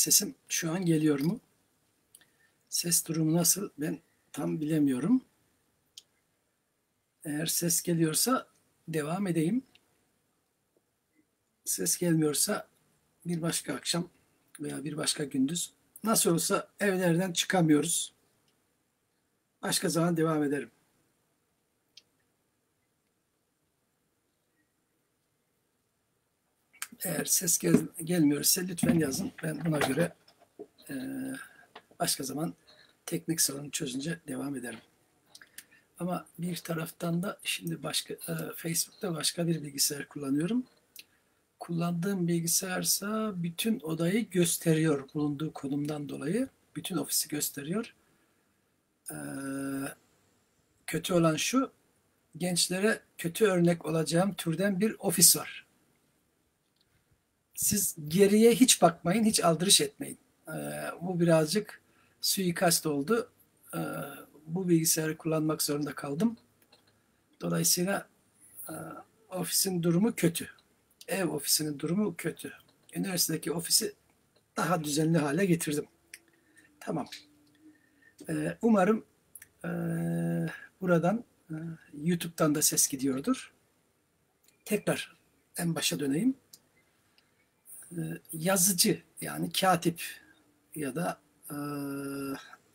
sesim şu an geliyor mu? Ses durumu nasıl? Ben tam bilemiyorum. Eğer ses geliyorsa devam edeyim. Ses gelmiyorsa bir başka akşam veya bir başka gündüz nasıl olsa evlerden çıkamıyoruz. Başka zaman devam ederim. Eğer ses gel gelmiyorsa lütfen yazın. Ben buna göre e, başka zaman teknik sorunu çözünce devam ederim. Ama bir taraftan da şimdi başka e, Facebook'ta başka bir bilgisayar kullanıyorum. Kullandığım bilgisayarsa bütün odayı gösteriyor bulunduğu konumdan dolayı. Bütün ofisi gösteriyor. Ee, kötü olan şu, gençlere kötü örnek olacağım türden bir ofis var. Siz geriye hiç bakmayın, hiç aldırış etmeyin. Ee, bu birazcık suikast oldu. Ee, bu bilgisayarı kullanmak zorunda kaldım. Dolayısıyla e, ofisin durumu kötü. Ev ofisinin durumu kötü. Üniversitedeki ofisi daha düzenli hale getirdim. Tamam. Ee, umarım e, buradan e, YouTube'dan da ses gidiyordur. Tekrar en başa döneyim. Ee, yazıcı yani katip ya da e,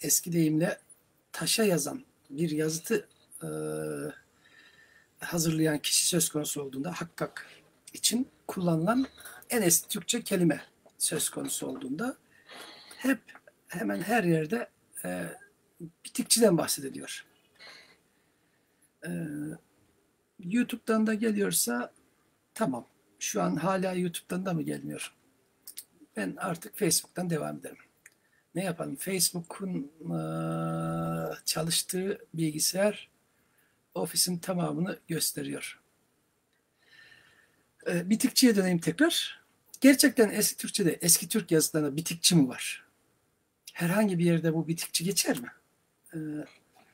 eski deyimle taşa yazan bir yazıtı e, hazırlayan kişi söz konusu olduğunda hakkak için kullanılan en eski Türkçe kelime söz konusu olduğunda hep hemen her yerde e, bitikçiden bahsediliyor. E, YouTube'dan da geliyorsa tamam. Şu an hala YouTube'dan da mı gelmiyor? Ben artık Facebook'tan devam ederim ne yapalım? Facebook'un e, çalıştığı bilgisayar ofisin tamamını gösteriyor. E, bitikçiye döneyim tekrar. Gerçekten eski Türkçe'de eski Türk yazılarında bitikçi mi var? Herhangi bir yerde bu bitikçi geçer mi? E,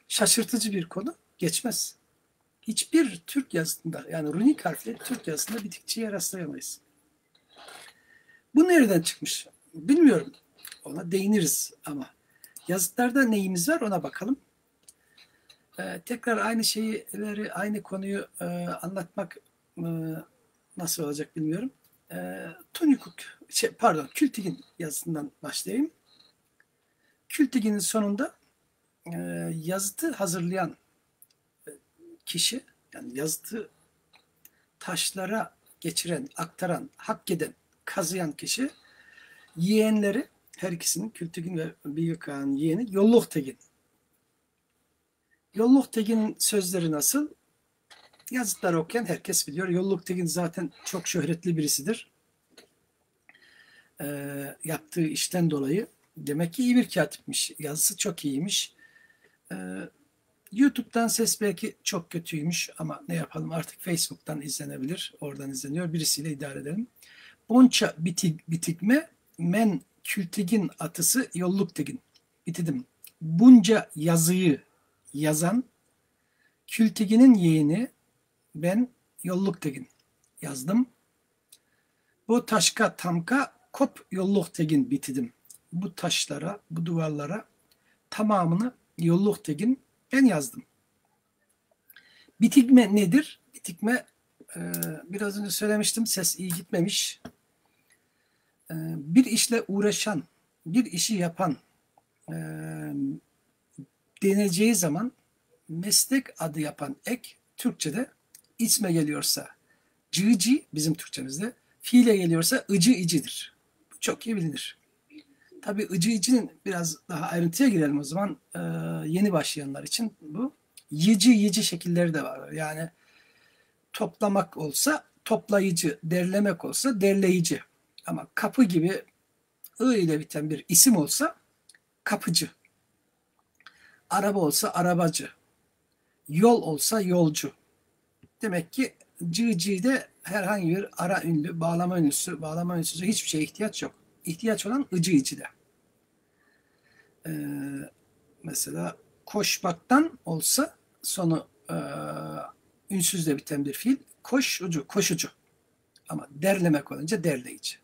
şaşırtıcı bir konu. Geçmez. Hiçbir Türk yazısında yani runik harfli Türk yazısında bitikçiye rastlayamayız. Bu nereden çıkmış? Bilmiyorum. Ona değiniriz ama. Yazıtlarda neyimiz var ona bakalım. Ee, tekrar aynı şeyleri, aynı konuyu e, anlatmak e, nasıl olacak bilmiyorum. E, Tunikuk, şey, pardon, Kültigin yazısından başlayayım. Kültigin'in sonunda e, yazıtı hazırlayan kişi, yani yazıtı taşlara geçiren, aktaran, hak eden, kazıyan kişi yeğenleri her ikisinin Kültigin ve Büyük Kağan'ın yeğeni Yolluk Tegin. Yolluk Tegin'in sözleri nasıl? Yazıtları okuyan herkes biliyor. Yolluk Tegin zaten çok şöhretli birisidir. Ee, yaptığı işten dolayı demek ki iyi bir katipmiş. Yazısı çok iyiymiş. Ee, YouTube'dan ses belki çok kötüymüş ama ne yapalım artık Facebook'tan izlenebilir. Oradan izleniyor. Birisiyle idare edelim. Bonça bitik, bitikme men Kültigin atısı yolluk tegin. Bitidim. Bunca yazıyı yazan Kültigin'in yeğeni ben yolluk tegin yazdım. Bu taşka tamka kop yolluk tegin bitidim. Bu taşlara, bu duvarlara tamamını yolluk tegin ben yazdım. Bitikme nedir? Bitikme e, biraz önce söylemiştim ses iyi gitmemiş. Ee, bir işle uğraşan, bir işi yapan e, deneceği zaman meslek adı yapan ek Türkçe'de isme geliyorsa cıcı bizim Türkçemizde fiile geliyorsa ıcı icidir. Bu çok iyi bilinir. Tabi ıcı icinin biraz daha ayrıntıya girelim o zaman e, yeni başlayanlar için bu. Yıcı yıcı şekilleri de var. Yani toplamak olsa toplayıcı, derlemek olsa derleyici. Ama kapı gibi ı ile biten bir isim olsa kapıcı. Araba olsa arabacı. Yol olsa yolcu. Demek ki cıcı'de herhangi bir ara ünlü, bağlama ünlüsü, bağlama ünlüsü hiçbir şeye ihtiyaç yok. İhtiyaç olan ıcı içide. Ee, mesela koşmaktan olsa sonu e, ünsüzle biten bir fiil koşucu, koşucu. Ama derlemek olunca derleyici.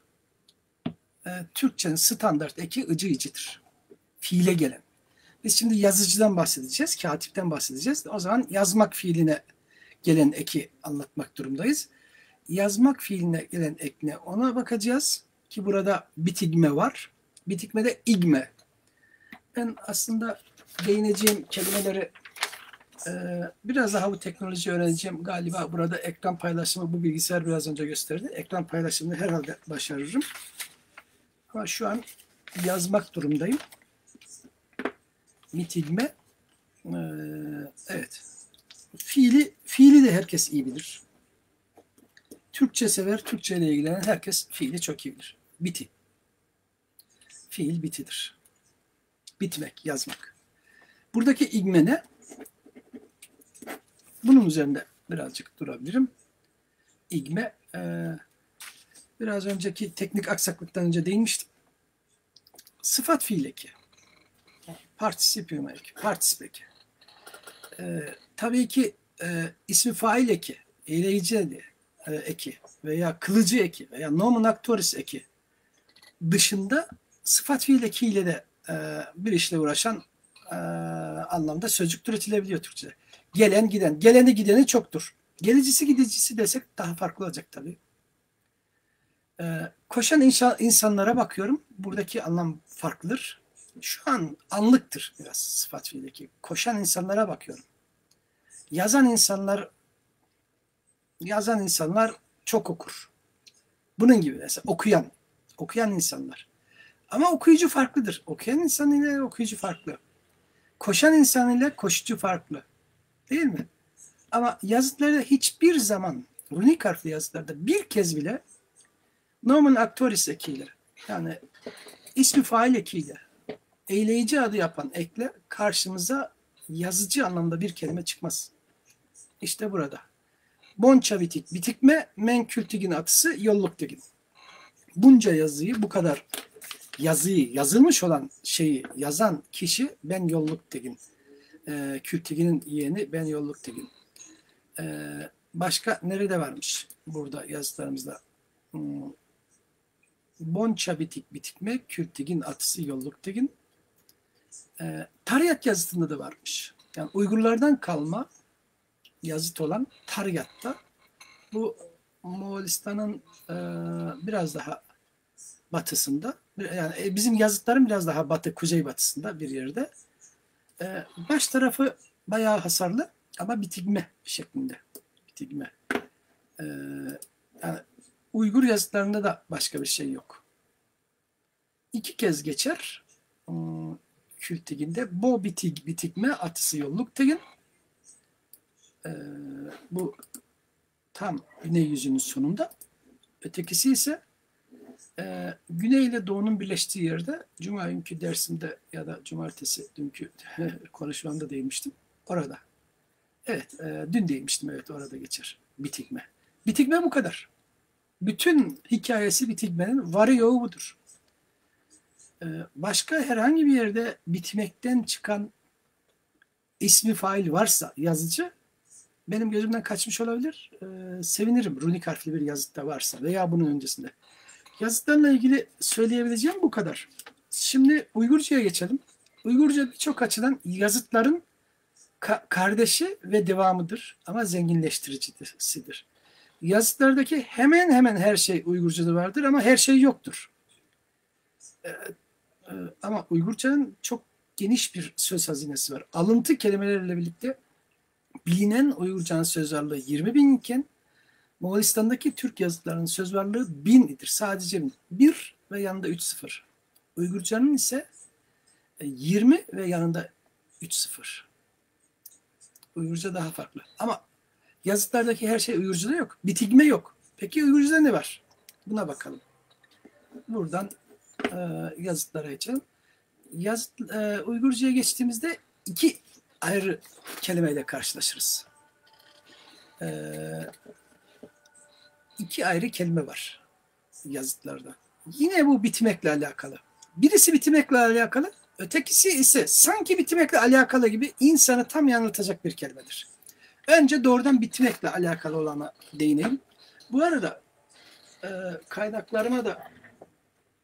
e, Türkçenin standart eki ıcı icidir. Fiile gelen. Biz şimdi yazıcıdan bahsedeceğiz, katipten bahsedeceğiz. O zaman yazmak fiiline gelen eki anlatmak durumdayız. Yazmak fiiline gelen ek? Ona bakacağız ki burada bitigme var. Bitikmede igme. Ben aslında değineceğim kelimeleri e, biraz daha bu teknoloji öğreneceğim. Galiba burada ekran paylaşımı bu bilgisayar biraz önce gösterdi. Ekran paylaşımını herhalde başarırım. Ama şu an yazmak durumdayım. Bitigme. Ee, evet. Fiili, fiili de herkes iyi bilir. Türkçe sever, Türkçe ile ilgilenen herkes fiili çok iyi bilir. Biti. Fiil bitidir. Bitmek, yazmak. Buradaki igme ne? Bunun üzerinde birazcık durabilirim. İgme e, biraz önceki teknik aksaklıktan önce değinmiştim. Sıfat fiil eki. Partisipium eki. Partisip eki. E, tabii ki e, ismi fail eki, eyleyici e, eki veya kılıcı eki veya nomen actoris eki dışında sıfat fiil ekiyle de e, bir işle uğraşan e, anlamda sözcük türetilebiliyor Türkçe'de. Gelen giden. Geleni gideni çoktur. Gelicisi gidicisi desek daha farklı olacak tabii. Ee, koşan inşa, insanlara bakıyorum. Buradaki anlam farklıdır. Şu an anlıktır biraz sıfat fiildeki. Koşan insanlara bakıyorum. Yazan insanlar yazan insanlar çok okur. Bunun gibi mesela okuyan. Okuyan insanlar. Ama okuyucu farklıdır. Okuyan insan ile okuyucu farklı. Koşan insan ile koşucu farklı. Değil mi? Ama yazıtlarda hiçbir zaman runik harfli yazıtlarda bir kez bile nomen actoris ekiyle yani ismi fail ekiyle eyleyici adı yapan ekle karşımıza yazıcı anlamda bir kelime çıkmaz. İşte burada. Bonça bitik, bitikme, men kültigin atısı, yolluk digin. Bunca yazıyı bu kadar yazıyı, yazılmış olan şeyi yazan kişi ben yolluk digin e, Kültigin'in yeğeni Ben Yolluk Tigin. E, başka nerede varmış burada yazılarımızda? Hmm. Bonça bitik bitikme, Kültigin atısı Yolluk Tigin. E, Tariyat yazısında da varmış. Yani Uygurlardan kalma yazıt olan Tariyat'ta bu Moğolistan'ın e, biraz daha batısında yani e, bizim yazıtların biraz daha batı kuzey batısında bir yerde e, baş tarafı bayağı hasarlı ama bitigme şeklinde. Bitigme. E, yani Uygur yazıtlarında da başka bir şey yok. İki kez geçer. Hmm, Kültiginde bo bitig bitikme atısı yolluk tegin. E, bu tam güney yüzünün sonunda. Ötekisi ise e, Güney ile Doğu'nun birleştiği yerde Cuma günkü dersimde ya da Cumartesi dünkü konuşmamda değinmiştim. Orada. Evet, e, dün değinmiştim. Evet, orada geçer. Bitikme. Bitikme bu kadar. Bütün hikayesi bitikmenin varı yoğu budur. E, başka herhangi bir yerde bitmekten çıkan ismi fail varsa yazıcı benim gözümden kaçmış olabilir. E, sevinirim runik harfli bir yazıtta varsa veya bunun öncesinde. Yazıtlarla ilgili söyleyebileceğim bu kadar. Şimdi Uygurca'ya geçelim. Uygurca birçok açıdan yazıtların ka- kardeşi ve devamıdır ama zenginleştiricisidir. Yazıtlardaki hemen hemen her şey Uygurca'da vardır ama her şey yoktur. Ee, e, ama Uygurca'nın çok geniş bir söz hazinesi var. Alıntı kelimelerle birlikte bilinen Uygurca'nın söz varlığı 20 bin iken Moğolistan'daki Türk yazıtlarının söz varlığı bin'dir. Sadece bir ve yanında 3 sıfır. Uygurcanın ise 20 e, ve yanında 3 sıfır. Uygurca daha farklı. Ama yazıtlardaki her şey Uygurca'da yok. Bitigme yok. Peki Uygurca'da ne var? Buna bakalım. Buradan e, yazıtlara geçelim. Yazıt, e, Uygurca'ya geçtiğimizde iki ayrı kelimeyle karşılaşırız. E, iki ayrı kelime var yazıtlarda. Yine bu bitmekle alakalı. Birisi bitmekle alakalı, ötekisi ise sanki bitmekle alakalı gibi insanı tam yanıltacak bir kelimedir. Önce doğrudan bitmekle alakalı olana değineyim. Bu arada e, kaynaklarıma da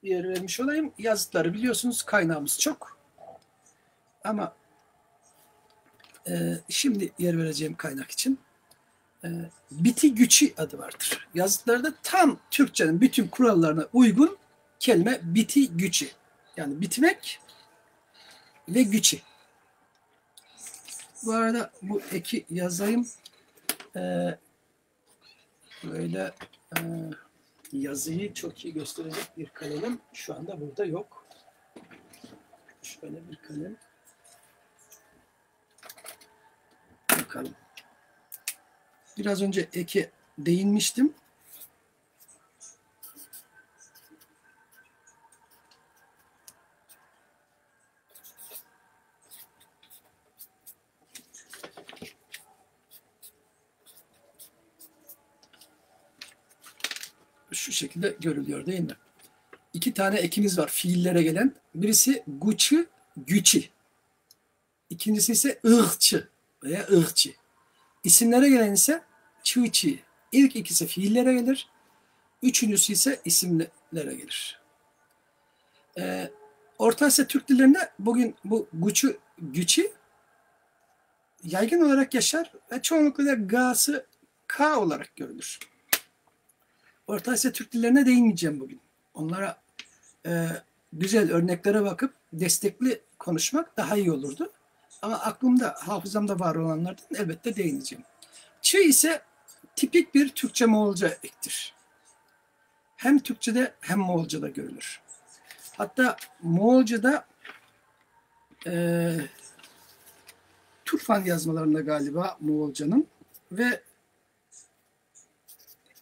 yer vermiş olayım. Yazıtları biliyorsunuz kaynağımız çok. Ama e, şimdi yer vereceğim kaynak için e, biti güçü adı vardır. Yazıtlarda tam Türkçenin bütün kurallarına uygun kelime biti güçü. Yani bitmek ve güçü. Bu arada bu eki yazayım. Ee, böyle e, yazıyı çok iyi gösterecek bir kalem şu anda burada yok. Şöyle bir kalem. Bakalım. Biraz önce eke değinmiştim. şu şekilde görülüyor değil mi? İki tane ekimiz var fiillere gelen. Birisi guçı, güçi. İkincisi ise ıhçı veya ıhçı. İsimlere gelen ise çığçı. İlk ikisi fiillere gelir. Üçüncüsü ise isimlere gelir. Ee, Orta Asya Türk dillerinde bugün bu guçu, güçü yaygın olarak yaşar ve çoğunlukla ga'sı K olarak görülür. Orta Asya Türk dillerine değinmeyeceğim bugün. Onlara e, güzel örneklere bakıp destekli konuşmak daha iyi olurdu. Ama aklımda, hafızamda var olanlardan elbette değineceğim. Çı ise tipik bir Türkçe Moğolca ektir. Hem Türkçe'de hem Moğolca'da görülür. Hatta Moğolca'da e, Turfan yazmalarında galiba Moğolca'nın ve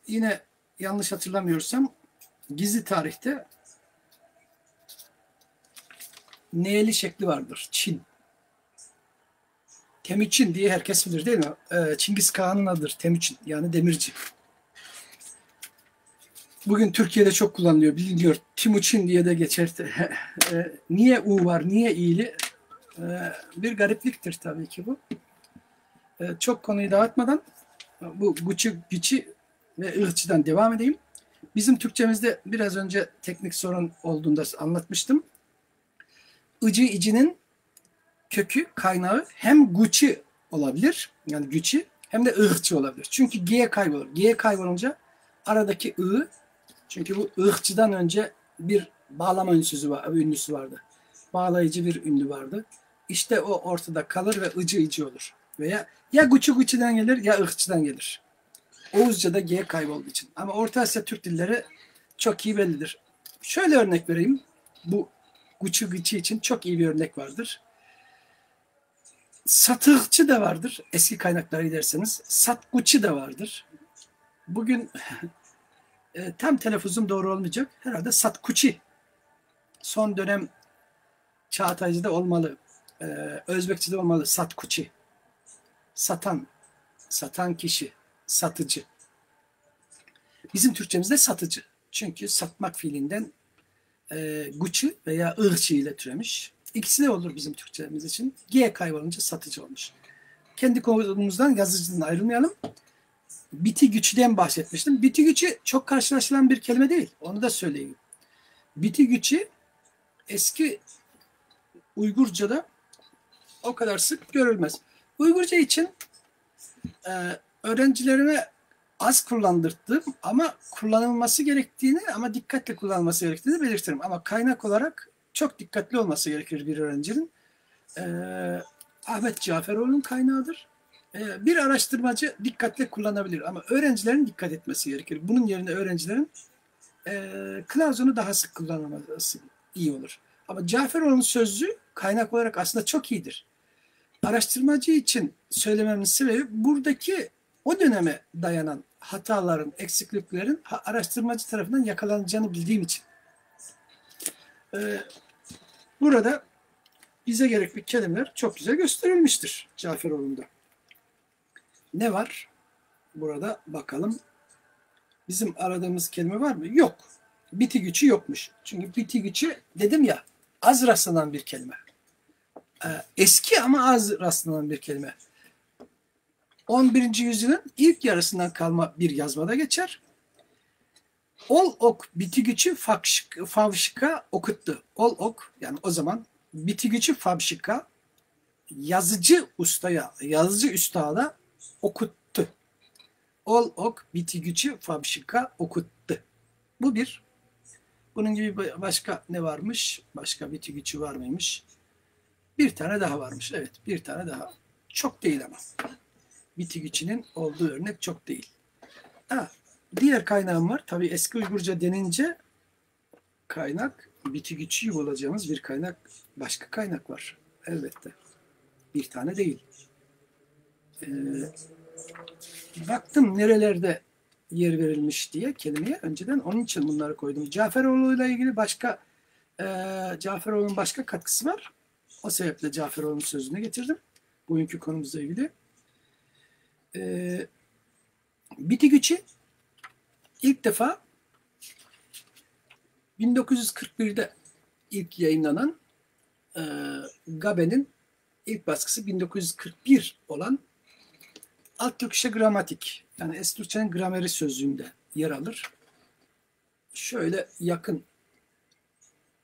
yine yanlış hatırlamıyorsam gizli tarihte neyeli şekli vardır. Çin. Temüçin diye herkes bilir değil mi? Ee, Çingiz Kağan'ın adıdır Temüçin yani demirci. Bugün Türkiye'de çok kullanılıyor, biliniyor. Timuçin diye de geçer. Ee, niye U var, niye İ'li? Ee, bir garipliktir tabii ki bu. Ee, çok konuyu dağıtmadan bu Guçi, Güçi ve ırkçıdan devam edeyim. Bizim Türkçemizde biraz önce teknik sorun olduğunda anlatmıştım. Icı icinin kökü, kaynağı hem guçi olabilir, yani güçi hem de ırkçı olabilir. Çünkü G kaybolur. G kaybolunca aradaki ı, çünkü bu ırkçıdan önce bir bağlama ünsüzü var, ünlüsü vardı. Bağlayıcı bir ünlü vardı. İşte o ortada kalır ve ıcı ıcı olur. Veya ya guçu guçiden gelir ya ırkçıdan gelir. Oğuzca'da G kaybolduğu için. Ama Orta Asya Türk dilleri çok iyi bellidir. Şöyle örnek vereyim. Bu Guçu Gıçı için çok iyi bir örnek vardır. Satıkçı da vardır. Eski kaynaklara giderseniz. Satguçı da vardır. Bugün e, tam telaffuzum doğru olmayacak. Herhalde Satkuçi. Son dönem Çağataycı'da olmalı. E, Özbekçe'de olmalı. Satkuçi. Satan. Satan kişi satıcı. Bizim Türkçemizde satıcı. Çünkü satmak fiilinden e, guçı veya ırçı ile türemiş. İkisi de olur bizim Türkçemiz için. G kaybolunca satıcı olmuş. Kendi konumuzdan yazıcıdan ayrılmayalım. Biti güçten bahsetmiştim. Biti güçü çok karşılaşılan bir kelime değil. Onu da söyleyeyim. Biti güçü eski Uygurca'da o kadar sık görülmez. Uygurca için e, öğrencilerime az kullandırttım ama kullanılması gerektiğini ama dikkatle kullanılması gerektiğini belirtirim. Ama kaynak olarak çok dikkatli olması gerekir bir öğrencinin. Ee, Ahmet Caferoğlu'nun kaynağıdır. Ee, bir araştırmacı dikkatle kullanabilir ama öğrencilerin dikkat etmesi gerekir. Bunun yerine öğrencilerin e, kılavuzunu daha sık kullanılması iyi olur. Ama Caferoğlu'nun sözlüğü kaynak olarak aslında çok iyidir. Araştırmacı için söylememin sebebi buradaki o döneme dayanan hataların, eksikliklerin araştırmacı tarafından yakalanacağını bildiğim için. Ee, burada bize gerekli kelimeler çok güzel gösterilmiştir Caferoğlu'nda. Ne var? Burada bakalım. Bizim aradığımız kelime var mı? Yok. Biti gücü yokmuş. Çünkü biti gücü dedim ya az rastlanan bir kelime. Ee, eski ama az rastlanan bir kelime. 11. yüzyılın ilk yarısından kalma bir yazmada geçer. Ol ok biti gücü favşika okuttu. Ol ok yani o zaman biti gücü favşika yazıcı ustaya, yazıcı ustada okuttu. Ol ok biti gücü favşika okuttu. Bu bir. Bunun gibi başka ne varmış? Başka biti gücü var mıymış? Bir tane daha varmış. Evet bir tane daha. Çok değil ama. Biti gücünün olduğu örnek çok değil. Ha, diğer kaynağım var. Tabi eski Uygurca denince kaynak biti gücü bulacağımız bir kaynak başka kaynak var. Elbette. Bir tane değil. Ee, baktım nerelerde yer verilmiş diye kelimeye önceden onun için bunları koydum. Caferoğlu ile ilgili başka e, Caferoğlu'nun başka katkısı var. O sebeple Caferoğlu'nun sözünü getirdim. Bugünkü konumuzla ilgili. E, Biti Güç'i ilk defa 1941'de ilk yayınlanan e, Gabe'nin ilk baskısı 1941 olan Alt Türkçe Gramatik yani Es Türkçe'nin grameri sözlüğünde yer alır. Şöyle yakın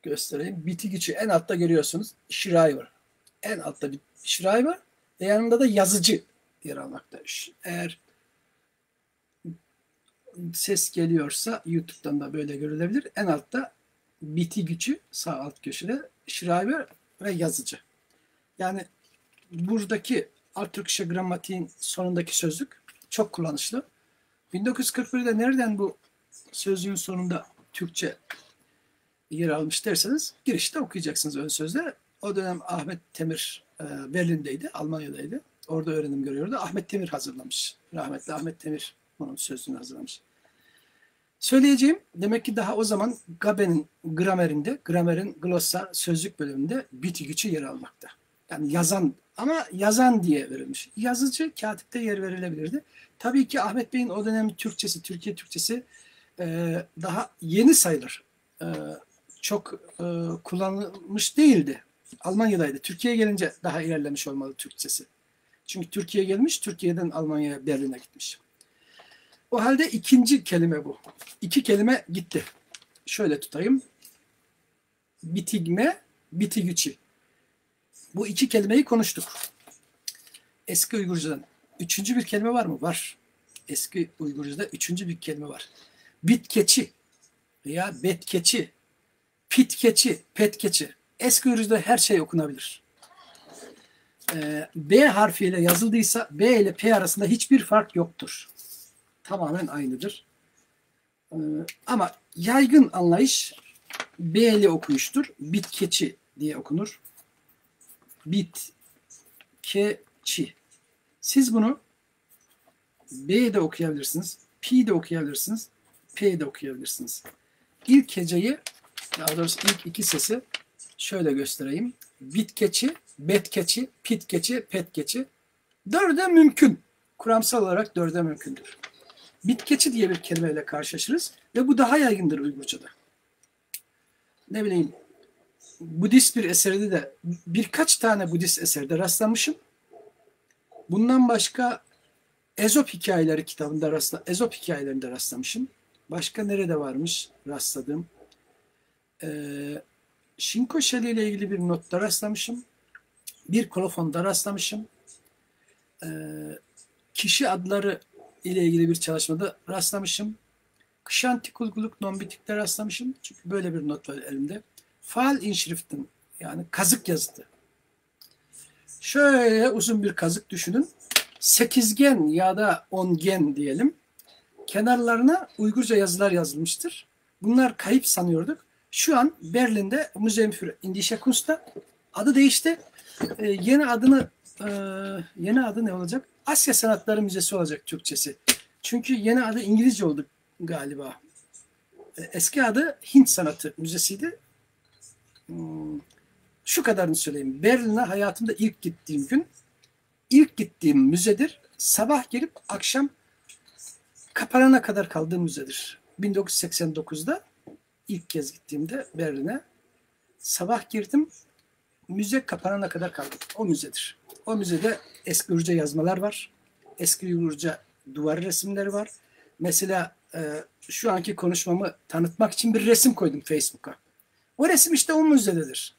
göstereyim. Biti gücü en altta görüyorsunuz. Schreiber. En altta bir Schreiber ve yanında da yazıcı yer almakta. Eğer ses geliyorsa YouTube'dan da böyle görülebilir. En altta biti gücü sağ alt köşede Schreiber ve yazıcı. Yani buradaki Türkçe gramatiğin sonundaki sözlük çok kullanışlı. 1941'de nereden bu sözlüğün sonunda Türkçe yer almış derseniz girişte okuyacaksınız ön sözde. O dönem Ahmet Temir e, Berlin'deydi, Almanya'daydı. Orada öğrenim görüyordu. Ahmet Temir hazırlamış. Rahmetli Ahmet Temir onun sözlüğünü hazırlamış. Söyleyeceğim demek ki daha o zaman Gabe'nin gramerinde, gramerin glossa sözlük bölümünde biti gücü yer almakta. Yani yazan ama yazan diye verilmiş. Yazıcı katipte yer verilebilirdi. Tabii ki Ahmet Bey'in o dönem Türkçesi, Türkiye Türkçesi e, daha yeni sayılır. E, çok e, kullanılmış değildi. Almanya'daydı. Türkiye'ye gelince daha ilerlemiş olmalı Türkçesi. Çünkü Türkiye gelmiş, Türkiye'den Almanya'ya, Berlin'e gitmiş. O halde ikinci kelime bu. İki kelime gitti. Şöyle tutayım. Bitigme, bitigüçi. Bu iki kelimeyi konuştuk. Eski Uygurcadan. Üçüncü bir kelime var mı? Var. Eski Uygurca'da üçüncü bir kelime var. Bitkeçi veya betkeçi, pitkeçi, petkeçi. Eski Uygurca'da her şey okunabilir. Ee, B harfiyle yazıldıysa B ile P arasında hiçbir fark yoktur. Tamamen aynıdır. Ee, ama yaygın anlayış B ile okuyuştur. Bitkeçi diye okunur bit keçi. Siz bunu B de okuyabilirsiniz. P de okuyabilirsiniz. P de okuyabilirsiniz. İlk heceyi daha doğrusu ilk iki sesi şöyle göstereyim. Bit keçi, bet keçi, pit keçi, pet keçi. Dörde mümkün. Kuramsal olarak dörde mümkündür. Bit keçi diye bir kelimeyle karşılaşırız ve bu daha yaygındır Uygurca'da. Ne bileyim Budist bir eserde de birkaç tane Budist eserde rastlamışım. Bundan başka Ezop hikayeleri kitabında rastla, Ezop hikayelerinde rastlamışım. Başka nerede varmış rastladığım? Ee, Shinko Shelley ile ilgili bir notta rastlamışım. Bir kolofonda rastlamışım. Ee, kişi adları ile ilgili bir çalışmada rastlamışım. Kışantik ulguluk non-bitikte rastlamışım. Çünkü böyle bir not var elimde. Faal inşriftin yani kazık yazıtı. Şöyle uzun bir kazık düşünün. Sekizgen ya da ongen diyelim. Kenarlarına Uygurca yazılar yazılmıştır. Bunlar kayıp sanıyorduk. Şu an Berlin'de Museum für Indische Kunst'ta adı değişti. Ee, yeni adını e, yeni adı ne olacak? Asya Sanatları Müzesi olacak Türkçesi. Çünkü yeni adı İngilizce oldu galiba. Ee, eski adı Hint Sanatı Müzesi'ydi. Hmm, şu kadarını söyleyeyim. Berlin'e hayatımda ilk gittiğim gün ilk gittiğim müzedir. Sabah gelip akşam kapanana kadar kaldığım müzedir. 1989'da ilk kez gittiğimde Berlin'e sabah girdim müze kapanana kadar kaldım. O müzedir. O müzede eski Uygurca yazmalar var. Eski Uygurca duvar resimleri var. Mesela e, şu anki konuşmamı tanıtmak için bir resim koydum Facebook'a. O resim işte o müzededir.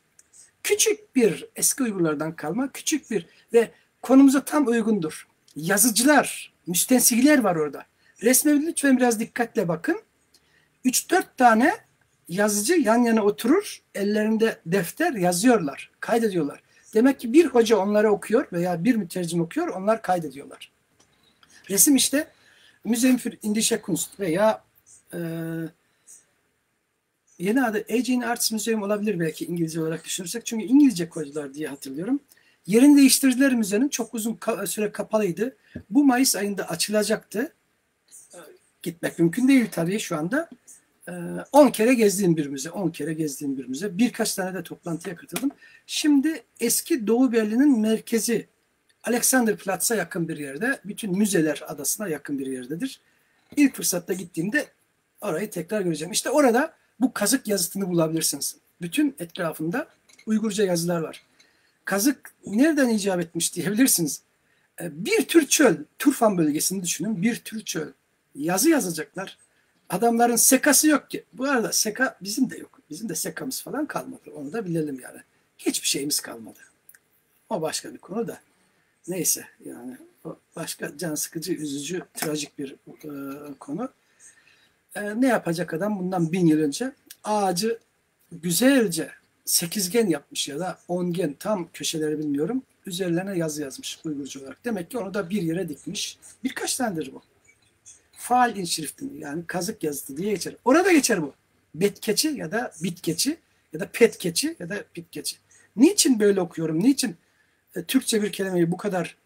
Küçük bir eski Uygurlardan kalma küçük bir ve konumuza tam uygundur. Yazıcılar, müstensihiler var orada. Resme lütfen biraz dikkatle bakın. 3-4 tane yazıcı yan yana oturur, ellerinde defter yazıyorlar, kaydediyorlar. Demek ki bir hoca onları okuyor veya bir mütercim okuyor, onlar kaydediyorlar. Resim işte Museum für Indische Kunst veya e, yeni adı Aging Arts Museum olabilir belki İngilizce olarak düşünürsek. Çünkü İngilizce koydular diye hatırlıyorum. Yerini değiştirdiler müzenin. Çok uzun süre kapalıydı. Bu Mayıs ayında açılacaktı. Gitmek mümkün değil tabii şu anda. 10 kere gezdiğim bir müze, 10 kere gezdiğim bir müze. Birkaç tane de toplantıya katıldım. Şimdi eski Doğu Berlin'in merkezi Alexanderplatz'a yakın bir yerde, bütün müzeler adasına yakın bir yerdedir. İlk fırsatta gittiğimde orayı tekrar göreceğim. İşte orada bu kazık yazıtını bulabilirsiniz. Bütün etrafında Uygurca yazılar var. Kazık nereden icap etmiş diyebilirsiniz. Bir tür çöl, Turfan bölgesini düşünün, bir tür çöl. Yazı yazacaklar adamların sekası yok ki. Bu arada seka bizim de yok. Bizim de sekamız falan kalmadı. Onu da bilelim yani. Hiçbir şeyimiz kalmadı. O başka bir konu da. Neyse yani o başka can sıkıcı, üzücü, trajik bir e, konu. E, ne yapacak adam bundan bin yıl önce? Ağacı güzelce sekizgen yapmış ya da ongen tam köşeleri bilmiyorum. Üzerlerine yazı yazmış Uygurca olarak. Demek ki onu da bir yere dikmiş. Birkaç tanedir bu faal inşriftini yani kazık yazıtı diye geçer. Orada geçer bu. Betkeçi ya da bitkeçi ya da petkeçi ya da pitkeçi. Niçin böyle okuyorum? Niçin e, Türkçe bir kelimeyi bu kadar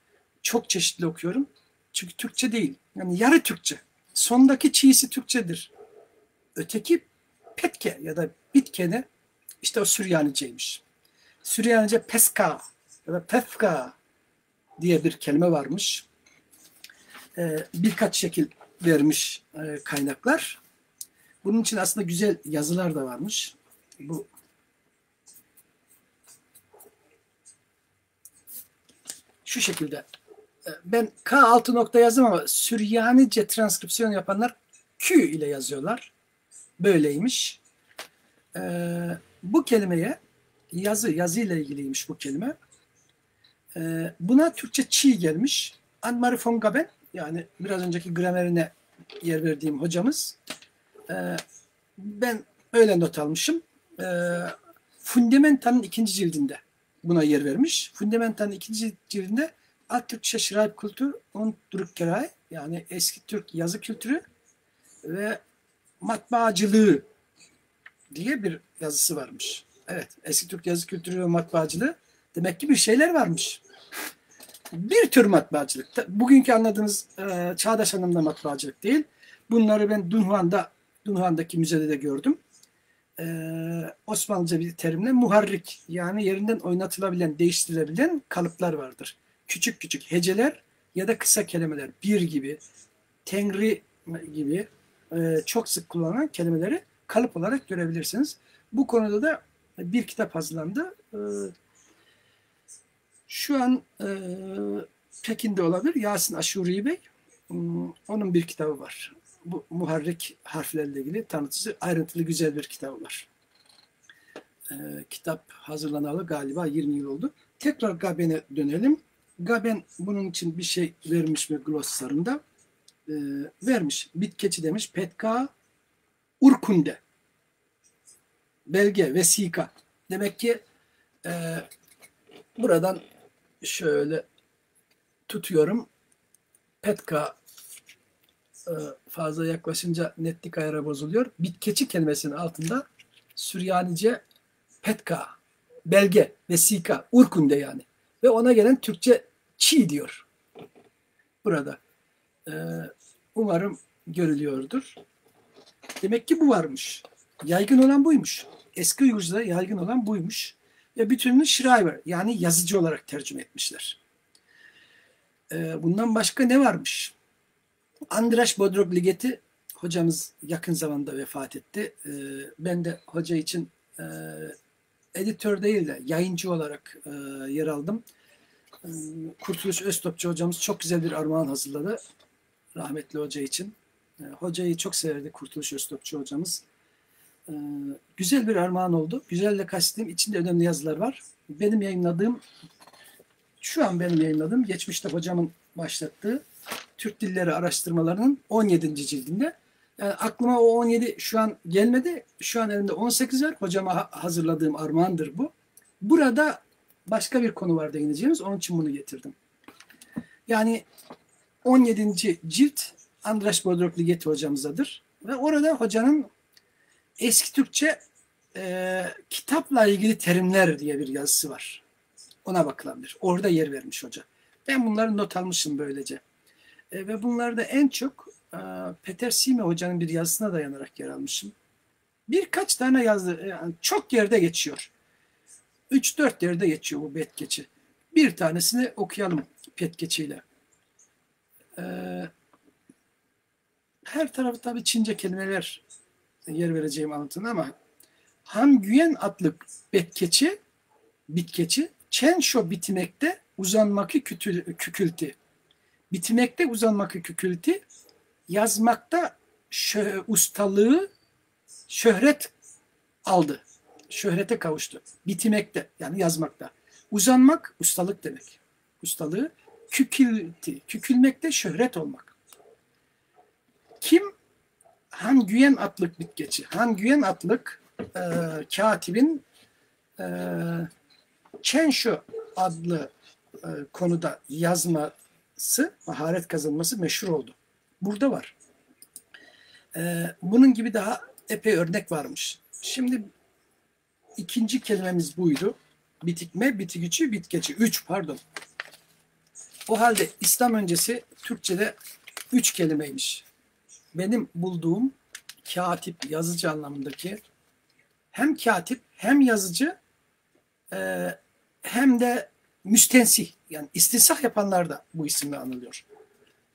çok çeşitli okuyorum? Çünkü Türkçe değil. Yani yarı Türkçe. Sondaki çiğsi Türkçedir. Öteki petke ya da bitkene işte o Süryaniceymiş. Süryanice peska ya da pefka diye bir kelime varmış. Ee, birkaç şekil vermiş e, kaynaklar. Bunun için aslında güzel yazılar da varmış. Bu şu şekilde e, ben K altı nokta yazdım ama Süryanice transkripsiyon yapanlar Q ile yazıyorlar. Böyleymiş. Ee, bu kelimeye yazı, yazı ile ilgiliymiş bu kelime. Ee, buna Türkçe çiğ gelmiş. Anne-Marie von Gaben yani biraz önceki gramerine yer verdiğim hocamız e, ben öyle not almışım. E, Fundamenta'nın ikinci cildinde buna yer vermiş. Fundamenta'nın ikinci cildinde Alttürkçe Schreibkultur und Druckerei yani eski Türk yazı kültürü ve matbaacılığı diye bir yazısı varmış. Evet, eski Türk yazı kültürü ve matbaacılığı demek ki bir şeyler varmış bir tür matbaacılık. Bugünkü anladığınız e, çağdaş anlamda matbaacılık değil. Bunları ben Dunhuan'da, Dunhuan'daki müzede de gördüm. E, Osmanlıca bir terimle muharrik yani yerinden oynatılabilen, değiştirilebilen kalıplar vardır. Küçük küçük heceler ya da kısa kelimeler. Bir gibi, tengri gibi e, çok sık kullanılan kelimeleri kalıp olarak görebilirsiniz. Bu konuda da bir kitap hazırlandı. E, şu an e, Pekin'de olabilir. Yasin Aşuri Bey. Hmm, onun bir kitabı var. Bu muharrik harflerle ilgili tanıtıcı, ayrıntılı güzel bir kitabı var. E, kitap hazırlanalı galiba 20 yıl oldu. Tekrar Gaben'e dönelim. Gaben bunun için bir şey vermiş mi glossarında? E, vermiş. Bitkeçi demiş. Petka Urkunde. Belge, vesika. Demek ki e, buradan şöyle tutuyorum. Petka e, fazla yaklaşınca netlik ayarı bozuluyor. Bitkeçi kelimesinin altında Süryanice petka, belge, vesika, urkunde yani. Ve ona gelen Türkçe çi diyor. Burada. Ee, umarım görülüyordur. Demek ki bu varmış. Yaygın olan buymuş. Eski Uygurca'da yaygın olan buymuş ve bütününü Schreiber yani yazıcı olarak tercüme etmişler. Ee, bundan başka ne varmış? Andras Bodrog hocamız yakın zamanda vefat etti. Ee, ben de hoca için e, editör değil de yayıncı olarak e, yer aldım. Ee, Kurtuluş Öztopçu hocamız çok güzel bir armağan hazırladı. Rahmetli hoca için. Hocayı çok severdi Kurtuluş Öztopçu hocamız. E, güzel bir armağan oldu. Güzelle kastettiğim içinde önemli yazılar var. Benim yayınladığım, şu an benim yayınladığım, geçmişte hocamın başlattığı Türk Dilleri Araştırmalarının 17. cildinde. Yani aklıma o 17 şu an gelmedi. Şu an elimde 18 var. Hocama hazırladığım armağandır bu. Burada başka bir konu var değineceğimiz. Onun için bunu getirdim. Yani 17. cilt Andras Bodrok Ligeti hocamızadır. Ve orada hocanın eski Türkçe e, kitapla ilgili terimler diye bir yazısı var. Ona bakılabilir. Orada yer vermiş hoca. Ben bunları not almışım böylece. E, ve bunlarda en çok e, Peter Sime hocanın bir yazısına dayanarak yer almışım. Birkaç tane yazdı. Yani çok yerde geçiyor. 3-4 yerde geçiyor bu petkeçi. Bir tanesini okuyalım petkeçiyle. Ee, her tarafı tabii Çince kelimeler yer vereceğim anlatın ama Han Güyen adlı betkeçi, bitkeçi Çenşo bitimekte uzanmakı kükülti. Bitimekte uzanmakı kükülti, yazmakta şö, ustalığı şöhret aldı. Şöhrete kavuştu. Bitimekte yani yazmakta. Uzanmak ustalık demek. Ustalığı kükülti. Kükülmekte şöhret olmak. Kim? Han Güyen atlık bitkeçi. Han Güyen atlık e, katibin e, Çenşo adlı e, konuda yazması, maharet kazanması meşhur oldu. Burada var. E, bunun gibi daha epey örnek varmış. Şimdi ikinci kelimemiz buydu. Bitikme, bitigüçü, bitkeçi. Üç pardon. O halde İslam öncesi Türkçe'de üç kelimeymiş. Benim bulduğum katip, yazıcı anlamındaki hem katip hem yazıcı e, hem de müstensih yani istinsah yapanlar da bu isimle anılıyor.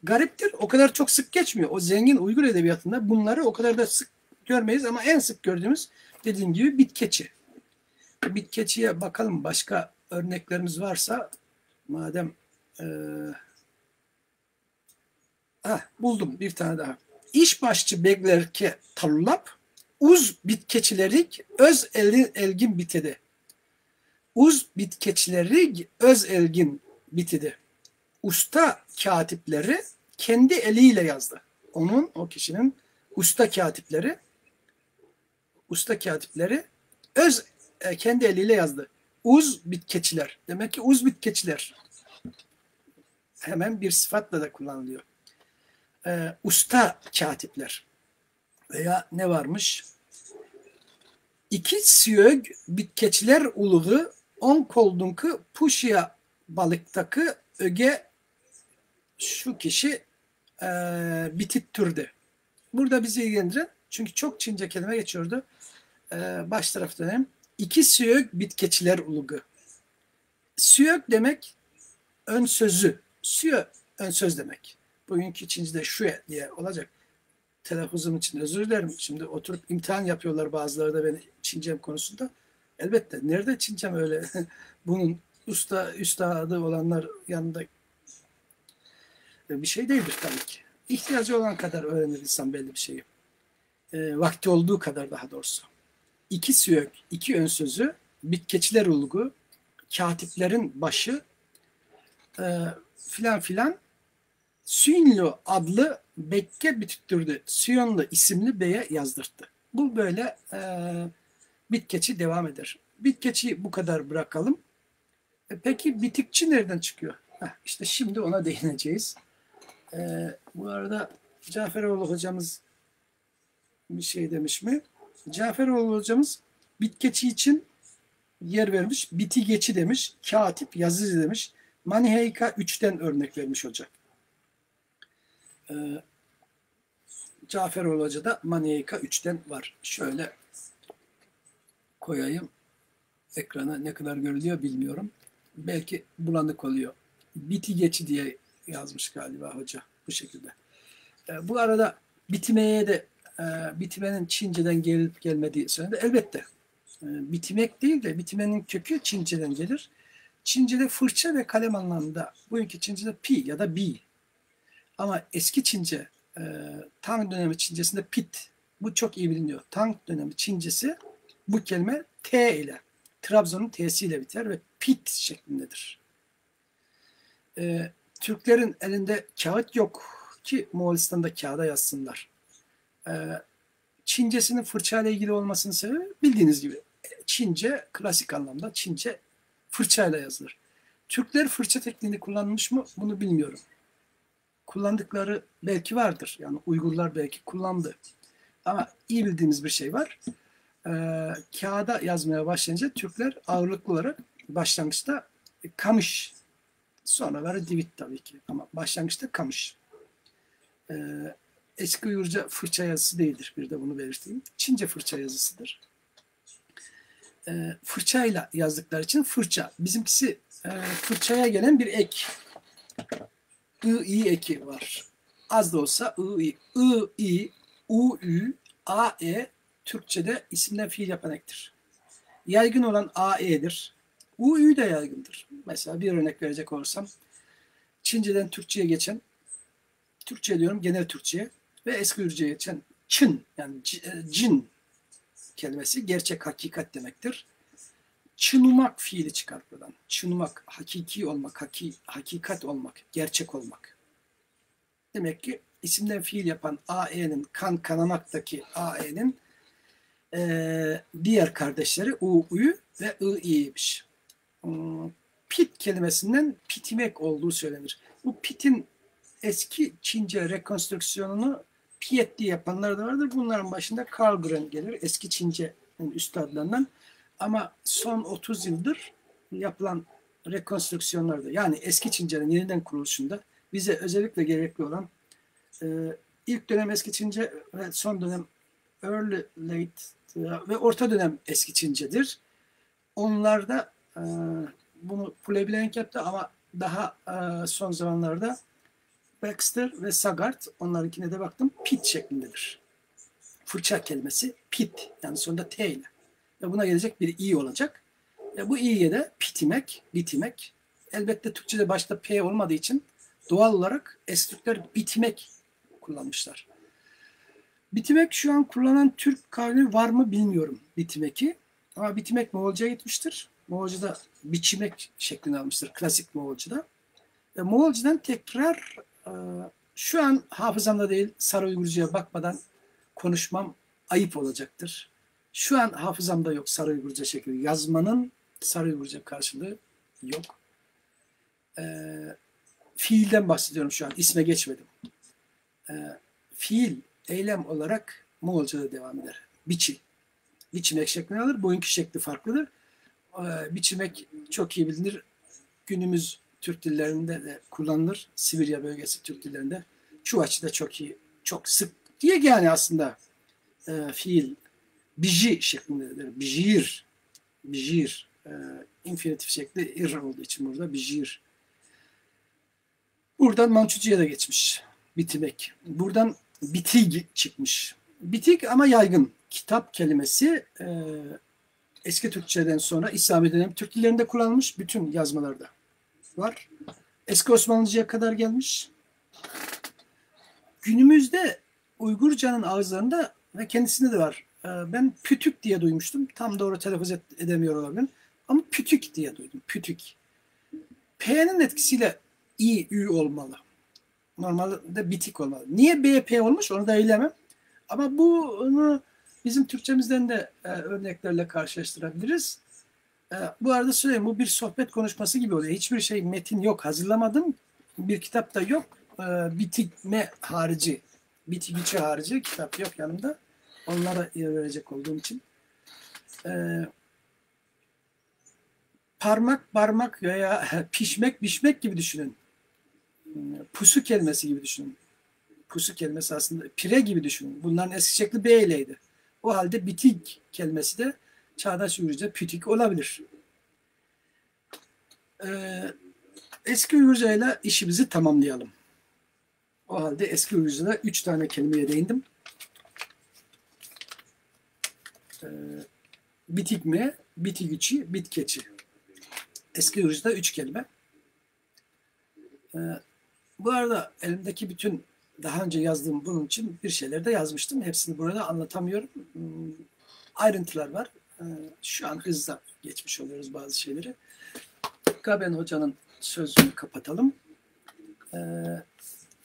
Gariptir. O kadar çok sık geçmiyor. O zengin Uygur edebiyatında bunları o kadar da sık görmeyiz ama en sık gördüğümüz dediğim gibi bitkeçi. Bitkeçiye bakalım başka örneklerimiz varsa madem ee, ah, buldum bir tane daha. İş başçı beglerke tallap uz bitkeçilerik öz elin elgin bitedi. Uz bitkeçilerik öz elgin bitedi. Usta katipleri kendi eliyle yazdı. Onun, o kişinin usta katipleri usta katipleri öz e, kendi eliyle yazdı. Uz bitkeçiler. Demek ki uz bitkeçiler hemen bir sıfatla da kullanılıyor. Ee, usta katipler veya ne varmış? İki siyög bitkeçiler uluğu on koldunkı puşya balıktakı öge şu kişi e, bitit. Burada bizi ilgilendiren çünkü çok Çince kelime geçiyordu. E, baş taraf dönem. İki siyög bitkeçiler uluğu. Siyög demek ön sözü. Siyö ön söz demek. Bugünkü Çince'de şue diye olacak. Telaffuzum için özür dilerim. Şimdi oturup imtihan yapıyorlar bazıları da beni Çincem konusunda. Elbette. Nerede Çincem öyle? Bunun usta üstadı olanlar yanında bir şey değildir tabii ki. İhtiyacı olan kadar öğrenir insan belli bir şeyi. E, vakti olduğu kadar daha doğrusu. İki siyök, iki ön sözü, bitkeçiler ulgu, katiplerin başı, e, filan filan Süynlu adlı Bekke bütüttürdü. Siyonlu isimli beye yazdırdı. Bu böyle e, bitkeçi devam eder. Bitkeçi bu kadar bırakalım. E, peki bitikçi nereden çıkıyor? Heh, işte şimdi ona değineceğiz. E, bu arada Caferoğlu hocamız bir şey demiş mi? Caferoğlu hocamız bitkeçi için yer vermiş. Biti geçi demiş. Katip yazıcı demiş. Maniheyka 3'ten örnek vermiş hoca. Ee, Caferoğlu Hoca da Maniheyka 3'ten var. Şöyle koyayım. Ekrana ne kadar görülüyor bilmiyorum. Belki bulanık oluyor. Biti geçi diye yazmış galiba hoca bu şekilde. Ee, bu arada bitimeye de e, bitimenin Çince'den gelip gelmediği söylendi. Elbette. E, bitimek değil de bitimenin kökü Çince'den gelir. Çince'de fırça ve kalem anlamında bugünkü Çince'de pi ya da bi. Ama eski Çince e, Tang dönemi Çincesinde pit. Bu çok iyi biliniyor. Tang dönemi Çincesi bu kelime T ile Trabzon'un T'si ile biter ve pit şeklindedir. E, Türklerin elinde kağıt yok ki Moğolistan'da kağıda yazsınlar. E, Çincesinin fırçayla ilgili olmasının sebebi bildiğiniz gibi Çince klasik anlamda Çince fırçayla yazılır. Türkler fırça tekniğini kullanmış mı bunu bilmiyorum. Kullandıkları belki vardır. Yani Uygurlar belki kullandı. Ama iyi bildiğimiz bir şey var. Ee, kağıda yazmaya başlayınca Türkler ağırlıklı olarak başlangıçta kamış sonraları divit tabii ki ama başlangıçta kamış. Ee, eski Uygurca fırça yazısı değildir. Bir de bunu belirteyim. Çince fırça yazısıdır. Ee, fırçayla yazdıkları için fırça. Bizimkisi e, fırçaya gelen bir ek. I, i eki var. Az da olsa I, i. I, i, u, ü, a, e Türkçede isimden fiil yapan ektir. Yaygın olan a, e'dir. U, ü de yaygındır. Mesela bir örnek verecek olursam Çince'den Türkçe'ye geçen Türkçe diyorum genel Türkçe'ye ve eski Gürcü'ye geçen çın yani e, cin kelimesi gerçek hakikat demektir. Çınumak fiili çıkar buradan. Çınumak, hakiki olmak, haki, hakikat olmak, gerçek olmak. Demek ki isimden fiil yapan AE'nin, kan kanamaktaki AE'nin e, diğer kardeşleri U, U'yu ve I, İ'ymiş. Hmm, pit kelimesinden pitimek olduğu söylenir. Bu pitin eski Çince rekonstrüksiyonunu diye yapanlar da vardır. Bunların başında Karlgren gelir. Eski Çince'nin üstadlarından. Ama son 30 yıldır yapılan rekonstrüksiyonlarda yani eski Çince'nin yeniden kuruluşunda bize özellikle gerekli olan e, ilk dönem eski Çince ve son dönem early late ve orta dönem eski Çince'dir. Onlarda e, bunu Pulebilenk yaptı ama daha e, son zamanlarda Baxter ve Sagart onlarınkine de baktım pit şeklindedir. Fırça kelimesi pit yani sonunda T ile. Ve buna gelecek bir i olacak. Ve bu i'ye de pitimek, bitimek. Elbette Türkçe'de başta p olmadığı için doğal olarak eski Türkler bitmek kullanmışlar. Bitimek şu an kullanılan Türk kavmi var mı bilmiyorum bitimeki. Ama bitimek Moğolca'ya gitmiştir. Moğolca'da biçimek şeklini almıştır. Klasik Moğolca'da. Ve Moğolca'dan tekrar e, şu an hafızamda değil Sarı Uygurcu'ya bakmadan konuşmam ayıp olacaktır. Şu an hafızamda yok Sarı Uygurca şekli. Yazmanın Sarı Uygurca karşılığı yok. E, fiilden bahsediyorum şu an. İsme geçmedim. E, fiil, eylem olarak Moğolca'da devam eder. Biçi. Biçimek şeklini alır. Bugünkü şekli farklıdır. E, biçimek çok iyi bilinir. Günümüz Türk dillerinde de kullanılır. Sibirya bölgesi Türk dillerinde. Şu açıda çok iyi, çok sık diye yani aslında e, fiil biji şeklindedir. Bijir. Bijir. E, infinitif şekli ir olduğu için burada bijir. Buradan Mançucu'ya da geçmiş. Bitimek. Buradan bitig çıkmış. Bitik ama yaygın. Kitap kelimesi e, eski Türkçeden sonra İslami dönem Türk dillerinde kullanılmış bütün yazmalarda var. Eski Osmanlıca'ya kadar gelmiş. Günümüzde Uygurcanın ağızlarında ve kendisinde de var. Ee, ben pütük diye duymuştum. Tam doğru telaffuz edemiyor olabilirim. Ama pütük diye duydum. Pütük. P'nin etkisiyle i, ü olmalı. Normalde bitik olmalı. Niye BP olmuş onu da eylemem. Ama bunu bizim Türkçemizden de e, örneklerle karşılaştırabiliriz. E, bu arada söyleyeyim bu bir sohbet konuşması gibi oluyor. Hiçbir şey metin yok. Hazırlamadım. Bir kitap da yok. E, bitikme harici, bitigiçi harici kitap yok yanımda. Onlara yer verecek olduğum için. E, parmak, parmak veya pişmek, pişmek gibi düşünün. Pusu kelimesi gibi düşünün. Pusu kelimesi aslında pire gibi düşünün. Bunların eski şekli B ileydi. O halde bitik kelimesi de çağdaş Uygurca pütik olabilir. Ee, eski Uygurca ile işimizi tamamlayalım. O halde eski Uygurca'da üç tane kelimeye değindim. Ee, bitik mi, bitik içi, bitkeçi. Eski Uygurca'da üç kelime. Ee, bu arada elimdeki bütün daha önce yazdığım bunun için bir şeyler de yazmıştım. Hepsini burada anlatamıyorum. Hmm, ayrıntılar var. Ee, şu an hızla geçmiş oluyoruz bazı şeyleri. Gaben Hoca'nın sözünü kapatalım.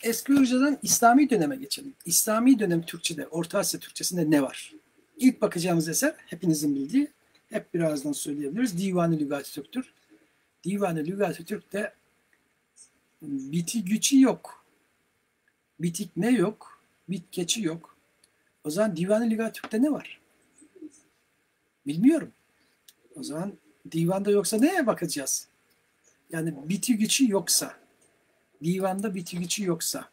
Eski Ilıca'dan İslami döneme geçelim. İslami dönem Türkçe'de, Orta Asya Türkçesinde ne var? İlk bakacağımız eser hepinizin bildiği, hep birazdan söyleyebiliriz. Divan-ı Lügat-ı Türk'tür. Divan-ı Lügat-ı Türk'te biti güçü yok. Bitik ne yok? Bit geçi yok. O zaman Divan-ı Lügat-ı Türk'te ne var? Bilmiyorum. O zaman divanda yoksa neye bakacağız? Yani biti güçü yoksa, divanda biti güçü yoksa,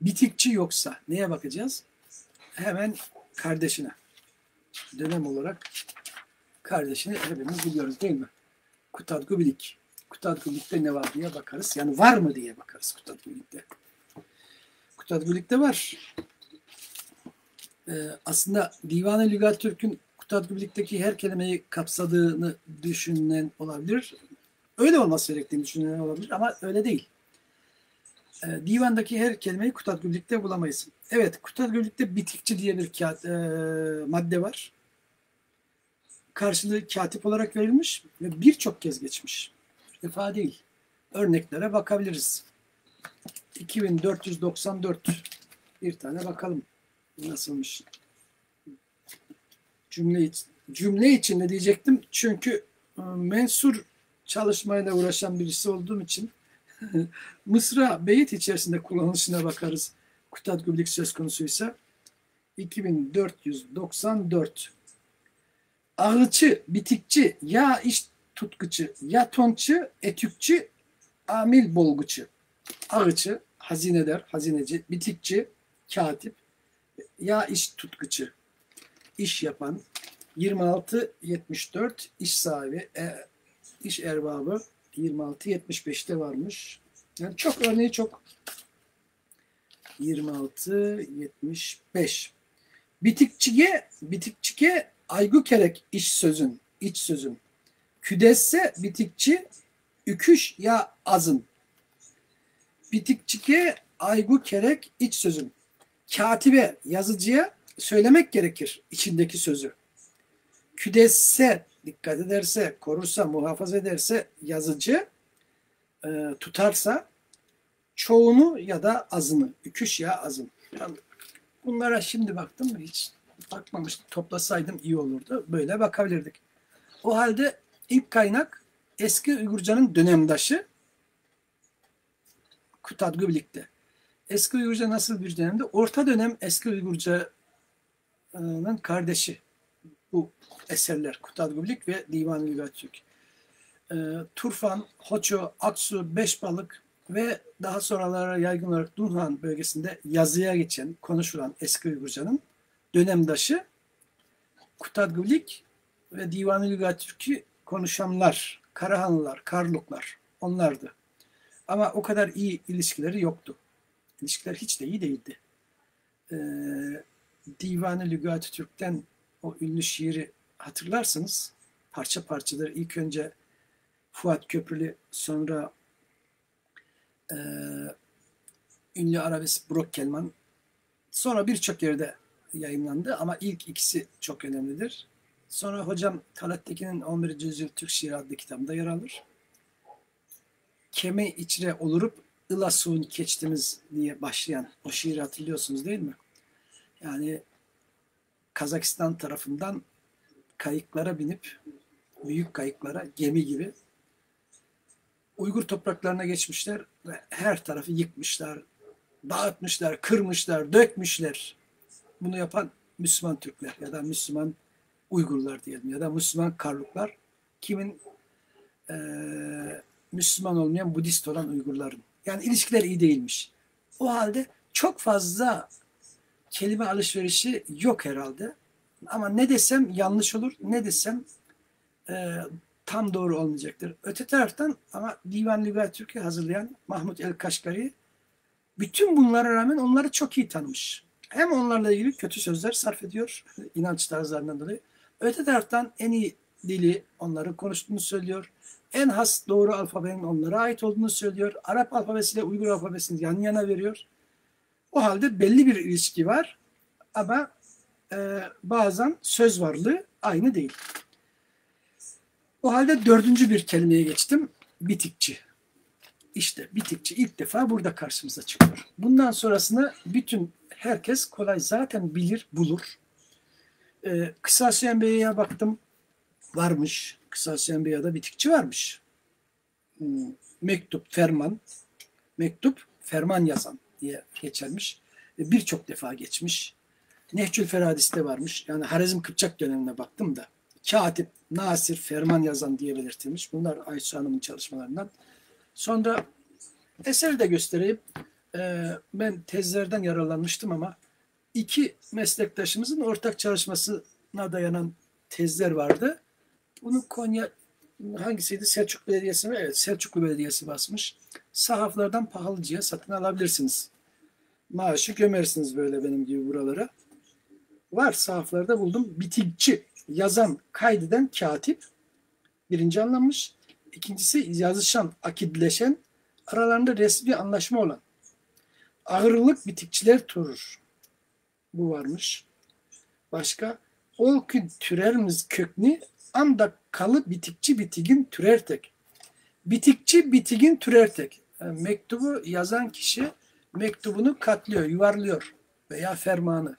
bitikçi yoksa neye bakacağız? Hemen kardeşine. Dönem olarak kardeşini hepimiz biliyoruz değil mi? Kutat Gubilik. Kutat Gubilik'te ne var diye bakarız. Yani var mı diye bakarız Kutat Gubilik'te. Kutat Gubilik'te var. Ee, aslında Divan-ı Lügat Türk'ün Kutat Gubilik'teki her kelimeyi kapsadığını düşünen olabilir. Öyle olması gerektiğini düşünen olabilir ama öyle değil. Ee, divandaki her kelimeyi Kutat Gubilik'te bulamayız. Evet, Kutat Gubilik'te bitikçi diye bir kağıt, e, madde var. Karşılığı katip olarak verilmiş ve birçok kez geçmiş. Bir defa değil. Örneklere bakabiliriz. 2494 bir tane bakalım nasılmış. Cümle, cümle içinde diyecektim çünkü e, mensur çalışmayla uğraşan birisi olduğum için Mısra beyit içerisinde kullanılışına bakarız. Kutat Güblik söz konusuysa 2494 Ağıçı, bitikçi, ya iş tutkuçu, ya tonçu, etükçü, amil bolguçu. Ağıçı, hazineder, hazineci, bitikçi, katip, ya iş tutkuçu, iş yapan, 26-74 iş sahibi, e, iş erbabı, 26-75'te varmış. Yani çok örneği çok. 26-75. Bitikçiye, bitikçike aygu kerek iş sözün, iç sözün. Küdesse bitikçi, üküş ya azın. Bitikçike aygu kerek iç sözün. Katibe, yazıcıya söylemek gerekir içindeki sözü. Küdesse, dikkat ederse, korursa, muhafaza ederse yazıcı, e, tutarsa çoğunu ya da azını, üküş ya azın. Yani bunlara şimdi baktım mı hiç bakmamıştım. Toplasaydım iyi olurdu. Böyle bakabilirdik. O halde ilk kaynak eski Uygurcanın dönemdaşı Kutat Güblik'te. Eski Uygurca nasıl bir dönemde? Orta dönem eski Uygurca'nın kardeşi bu eserler Kutat Güblik ve Divan-ı Lügatürk. E, Turfan, Hoço, Aksu, Beşbalık ve daha sonralara yaygın olarak Dunhan bölgesinde yazıya geçen, konuşulan eski Uygurcanın dönemdaşı Kutat Güblik ve Divan-ı Lügatürk'ü konuşanlar, Karahanlılar, Karluklar onlardı. Ama o kadar iyi ilişkileri yoktu. İlişkiler hiç de iyi değildi. Ee, Divan-ı Lügat-ı Türk'ten o ünlü şiiri hatırlarsınız. Parça parçadır. İlk önce Fuat Köprülü, sonra e, ünlü arabesk Brok Kelman. Sonra birçok yerde yayınlandı ama ilk ikisi çok önemlidir. Sonra hocam Talat Tekin'in 11. Yüzyıl Türk Şiiri adlı kitabında yer alır. Keme içre olurup ıla suyun keçtimiz diye başlayan o şiiri hatırlıyorsunuz değil mi? Yani Kazakistan tarafından kayıklara binip büyük kayıklara gemi gibi Uygur topraklarına geçmişler ve her tarafı yıkmışlar, dağıtmışlar, kırmışlar, dökmüşler. Bunu yapan Müslüman Türkler ya da Müslüman Uygurlar diyelim ya da Müslüman Karluklar kimin e, Müslüman olmayan Budist olan Uygurların. Yani ilişkiler iyi değilmiş. O halde çok fazla kelime alışverişi yok herhalde. Ama ne desem yanlış olur, ne desem e, tam doğru olmayacaktır. Öte taraftan ama Divan Lügat Türkiye hazırlayan Mahmut El Kaşgari bütün bunlara rağmen onları çok iyi tanımış. Hem onlarla ilgili kötü sözler sarf ediyor inanç tarzlarından dolayı. Öte taraftan en iyi dili onların konuştuğunu söylüyor. En has doğru alfabenin onlara ait olduğunu söylüyor. Arap alfabesiyle Uygur alfabesini yan yana veriyor. O halde belli bir ilişki var ama e, bazen söz varlığı aynı değil. O halde dördüncü bir kelimeye geçtim. Bitikçi. İşte bitikçi ilk defa burada karşımıza çıkıyor. Bundan sonrasını bütün herkes kolay zaten bilir, bulur. Ee, Kısasiyen Bey'e baktım. Varmış. Kısasiyen Bey'e bitikçi varmış. Hmm, mektup, ferman. Mektup, ferman yazan diye geçermiş. E, birçok defa geçmiş. Nehcül Feradis'te varmış. Yani Harizm Kıpçak dönemine baktım da. Katip, Nasir, Ferman yazan diye belirtilmiş. Bunlar Aysu Hanım'ın çalışmalarından. Sonra eseri de göstereyim. Ee, ben tezlerden yararlanmıştım ama iki meslektaşımızın ortak çalışmasına dayanan tezler vardı. Bunu Konya hangisiydi? Selçuk Belediyesi mi? Evet, Selçuklu Belediyesi basmış. Sahaflardan pahalıcıya satın alabilirsiniz. Maaşı gömersiniz böyle benim gibi buralara. Var sahaflarda buldum. Bitikçi, yazan, kaydeden katip. Birinci anlanmış. İkincisi yazışan, akidleşen, aralarında resmi anlaşma olan. Ağırlık bitikçiler turur. Bu varmış. Başka Olkün türermiz kökni anda kalı bitikçi bitigin türer tek. Bitikçi bitigin türer tek. Yani mektubu yazan kişi mektubunu katlıyor, yuvarlıyor veya fermanı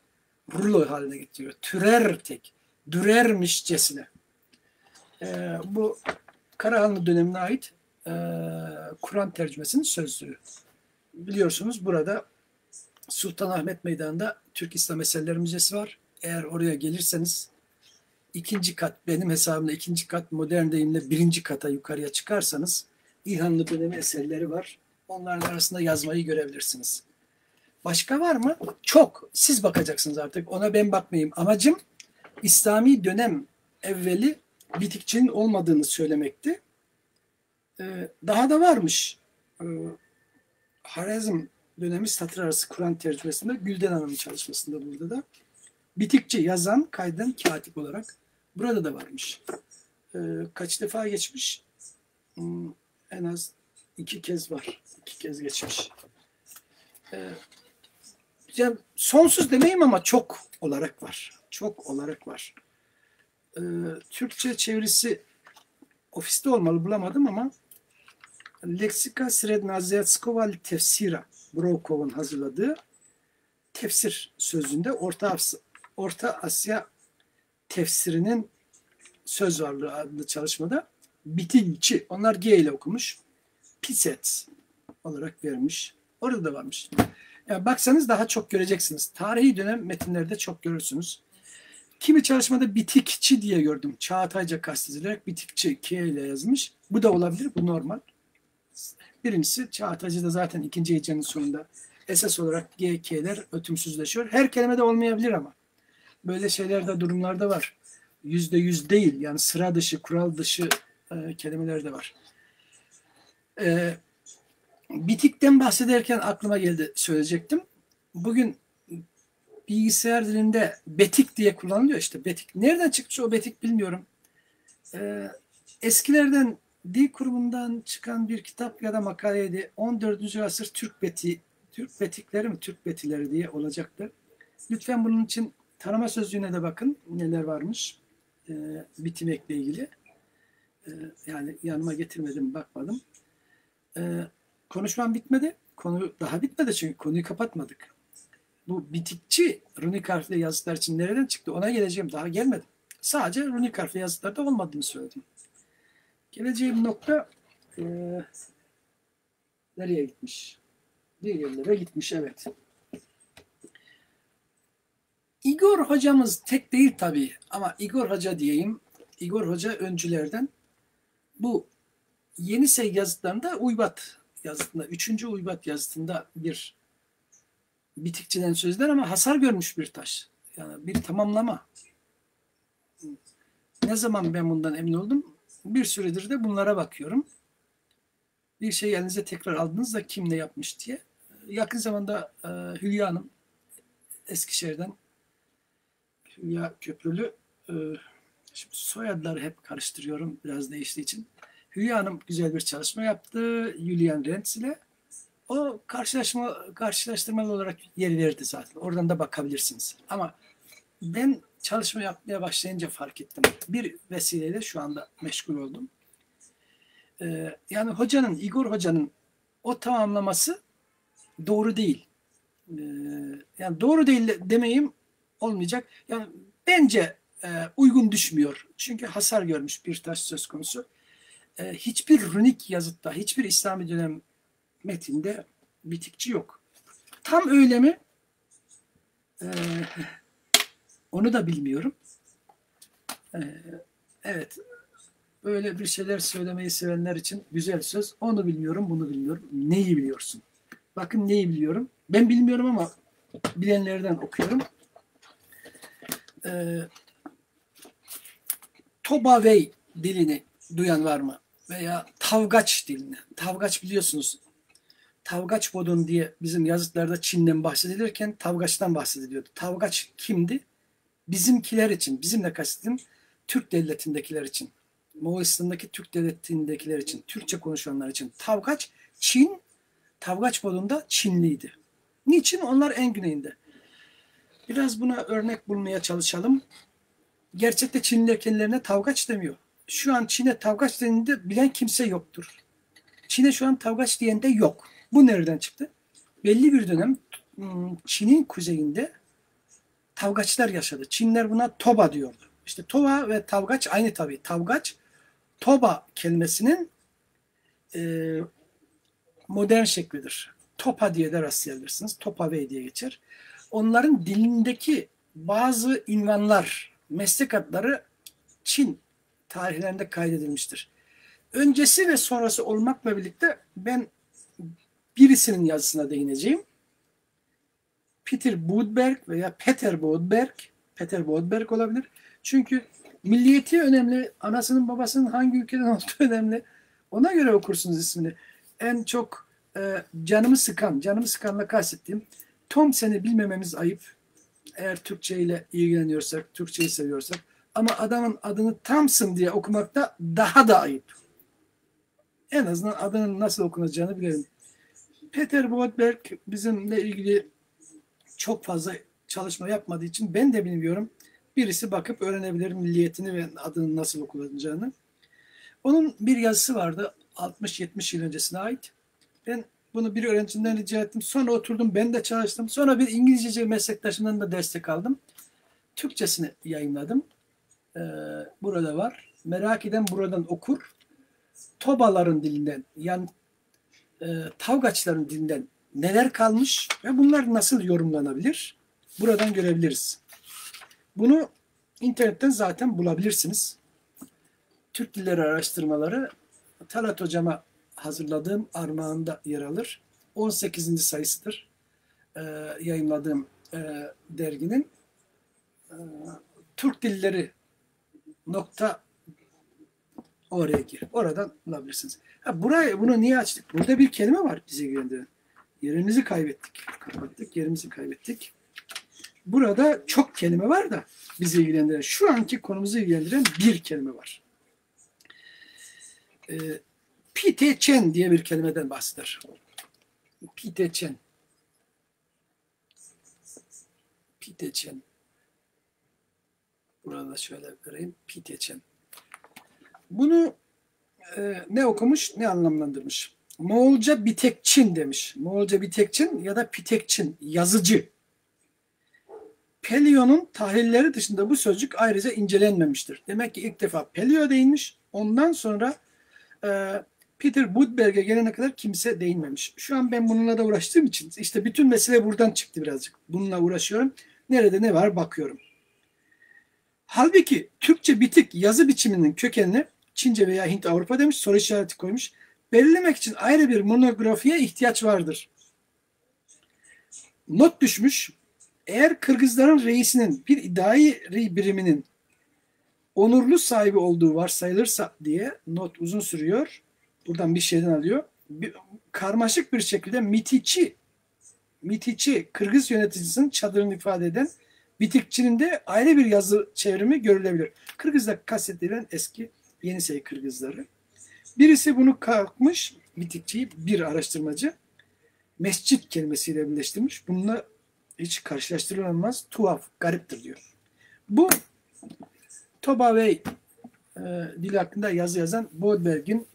rulo haline getiriyor. Türer tek. Dürermişçesine. Ee, bu Karahanlı dönemine ait e, Kur'an tercümesinin sözlüğü. Biliyorsunuz burada Sultanahmet Meydanı'nda Türk İslam Eserleri Müzesi var. Eğer oraya gelirseniz ikinci kat, benim hesabımda ikinci kat, modern deyimle birinci kata yukarıya çıkarsanız İlhanlı dönemi eserleri var. Onların arasında yazmayı görebilirsiniz. Başka var mı? Çok. Siz bakacaksınız artık. Ona ben bakmayayım. Amacım İslami dönem evveli bitikçinin olmadığını söylemekti. Ee, daha da varmış. Ee, Harezm dönemi satır arası Kur'an tercümesinde Gülden Hanım'ın çalışmasında burada da. Bitikçi yazan, kayden katip olarak burada da varmış. Ee, kaç defa geçmiş? Hmm, en az iki kez var. İki kez geçmiş. Ee, yani sonsuz demeyeyim ama çok olarak var. Çok olarak var. Ee, Türkçe çevirisi ofiste olmalı bulamadım ama Leksika Srednazyatskova Tefsira Brokov'un hazırladığı tefsir sözünde Orta, Asya, Orta Asya tefsirinin söz varlığı adlı çalışmada bitilçi, onlar G ile okumuş, piset olarak vermiş. Orada da varmış. Yani baksanız daha çok göreceksiniz. Tarihi dönem metinlerde çok görürsünüz. Kimi çalışmada bitikçi diye gördüm. Çağatayca kastedilerek bitikçi K ile yazmış. Bu da olabilir. Bu normal. Birincisi Çağataycı'da zaten ikinci hecenin sonunda esas olarak G, K'ler ötümsüzleşiyor. Her kelimede olmayabilir ama. Böyle şeylerde durumlarda var. Yüzde yüz değil. Yani sıra dışı, kural dışı e, kelimeler de var. E, bitikten bahsederken aklıma geldi söyleyecektim. Bugün bilgisayar dilinde betik diye kullanılıyor işte betik. Nereden çıkmış o betik bilmiyorum. Ee, eskilerden dil kurumundan çıkan bir kitap ya da makaleydi. 14. asır Türk beti, Türk betikleri mi Türk betileri diye olacaktı. Lütfen bunun için tanıma sözlüğüne de bakın neler varmış ee, bitimekle ilgili. Ee, yani yanıma getirmedim bakmadım. Ee, konuşmam bitmedi. Konu daha bitmedi çünkü konuyu kapatmadık bu bitikçi runik harfli yazıtlar için nereden çıktı ona geleceğim daha gelmedim. Sadece runik harfli yazıtlarda olmadığını söyledim. Geleceğim nokta e, nereye gitmiş? Bir yerlere gitmiş evet. Igor hocamız tek değil tabii ama Igor Hoca diyeyim. Igor Hoca öncülerden bu Yenisey yazıtlarında Uybat yazıtında, üçüncü Uybat yazıtında bir bitikçiden sözler ama hasar görmüş bir taş. Yani bir tamamlama. Ne zaman ben bundan emin oldum? Bir süredir de bunlara bakıyorum. Bir şey elinize tekrar aldınız da kim ne yapmış diye. Yakın zamanda e, Hülya Hanım Eskişehir'den Hülya Köprülü e, şimdi soyadları hep karıştırıyorum biraz değiştiği için. Hülya Hanım güzel bir çalışma yaptı. Julian Rentz ile O karşılaşma karşılaştırmalı olarak yer verdi zaten. Oradan da bakabilirsiniz. Ama ben çalışma yapmaya başlayınca fark ettim. Bir vesileyle şu anda meşgul oldum. Ee, yani hocanın, Igor hocanın o tamamlaması doğru değil. Ee, yani doğru değil demeyeyim olmayacak. Yani bence e, uygun düşmüyor. Çünkü hasar görmüş bir taş söz konusu. E, hiçbir runik yazıtta, hiçbir İslami dönem metinde bitikçi yok. Tam öyle mi? E, onu da bilmiyorum. E, evet. Böyle bir şeyler söylemeyi sevenler için güzel söz. Onu bilmiyorum, bunu bilmiyorum. Neyi biliyorsun? Bakın neyi biliyorum. Ben bilmiyorum ama bilenlerden okuyorum. Ee, Tobavey dilini duyan var mı? Veya Tavgaç dilini. Tavgaç biliyorsunuz. Tavgaç Bodun diye bizim yazıtlarda Çin'den bahsedilirken Tavgaç'tan bahsediliyordu. Tavgaç kimdi? Bizimkiler için, bizimle kastettim Türk devletindekiler için. Moğolistan'daki Türk devletindekiler için, Türkçe konuşanlar için. Tavgaç Çin, Tavgaç Bodun'da Çinliydi. Niçin? Onlar en güneyinde. Biraz buna örnek bulmaya çalışalım. Gerçekte Çinliler kendilerine tavgaç demiyor. Şu an Çin'e tavgaç denildiğinde bilen kimse yoktur. Çin'e şu an tavgaç diyen de yok. Bu nereden çıktı? Belli bir dönem hmm, Çin'in kuzeyinde tavgaçlar yaşadı. Çinler buna toba diyordu. İşte toba ve tavgaç aynı tabii. Tavgaç toba kelimesinin e, modern şeklidir. Topa diye de rastlayabilirsiniz. Topa ve diye geçer. Onların dilindeki bazı invanlar, meslek adları Çin tarihlerinde kaydedilmiştir. Öncesi ve sonrası olmakla birlikte ben birisinin yazısına değineceğim. Peter Budberg veya Peter Budberg, Peter Budberg olabilir. Çünkü milliyeti önemli, anasının babasının hangi ülkeden olduğu önemli. Ona göre okursunuz ismini. En çok e, canımı sıkan, canımı sıkanla kastettiğim Tom seni bilmememiz ayıp. Eğer Türkçe ile ilgileniyorsak, Türkçeyi seviyorsak. Ama adamın adını Thompson diye okumakta daha da ayıp. En azından adının nasıl okunacağını bilelim. Peter Bodberg bizimle ilgili çok fazla çalışma yapmadığı için ben de bilmiyorum. Birisi bakıp öğrenebilir milliyetini ve adının nasıl okunacağını. Onun bir yazısı vardı 60-70 yıl öncesine ait. Ben bunu bir öğrencimden rica ettim. Sonra oturdum ben de çalıştım. Sonra bir İngilizce meslektaşımdan da destek aldım. Türkçesini yayınladım. Ee, burada var. Merak eden buradan okur. Tobaların dilinden yani e, Tavgaçların dilinden neler kalmış ve bunlar nasıl yorumlanabilir? Buradan görebiliriz. Bunu internetten zaten bulabilirsiniz. Türk Dilleri Araştırmaları Talat Hocam'a hazırladığım armağanda yer alır. 18. sayısıdır e, yayınladığım e, derginin. E, Türk Dilleri nokta oraya gir. Oradan bulabilirsiniz. Ha, buraya, bunu niye açtık? Burada bir kelime var bizi ilgilendiren. Yerimizi kaybettik. Kapattık, yerimizi kaybettik. Burada çok kelime var da bizi ilgilendiren, şu anki konumuzu ilgilendiren bir kelime var. Ee, Pite Chen diye bir kelimeden bahseder. Pite Chen. Pite Chen. Burada şöyle vereyim. Pite Chen. Bunu e, ne okumuş ne anlamlandırmış. Moğolca Bitekçin demiş. Moğolca Bitekçin ya da Pitekçin yazıcı. Pelio'nun tahlilleri dışında bu sözcük ayrıca incelenmemiştir. Demek ki ilk defa Pelio değinmiş. Ondan sonra e, Peter Budberg'e gelene kadar kimse değinmemiş. Şu an ben bununla da uğraştığım için işte bütün mesele buradan çıktı birazcık. Bununla uğraşıyorum. Nerede ne var bakıyorum. Halbuki Türkçe bitik yazı biçiminin kökenini Çince veya Hint Avrupa demiş soru işareti koymuş. Belirlemek için ayrı bir monografiye ihtiyaç vardır. Not düşmüş. Eğer Kırgızların reisinin bir iddiayı biriminin onurlu sahibi olduğu varsayılırsa diye not uzun sürüyor. Buradan bir şeyden alıyor. Bir, karmaşık bir şekilde Mitiçi Mitiçi Kırgız yöneticisinin çadırını ifade eden Bitikçinin de ayrı bir yazı çevrimi görülebilir. Kırgız'da kastedilen eski Yenisey Kırgızları. Birisi bunu kalkmış, Bitikçi bir araştırmacı. mescit kelimesiyle birleştirmiş. Bununla hiç karşılaştırılamaz, tuhaf, gariptir diyor. Bu Toba ve e, dil hakkında yazı yazan Bodberg'in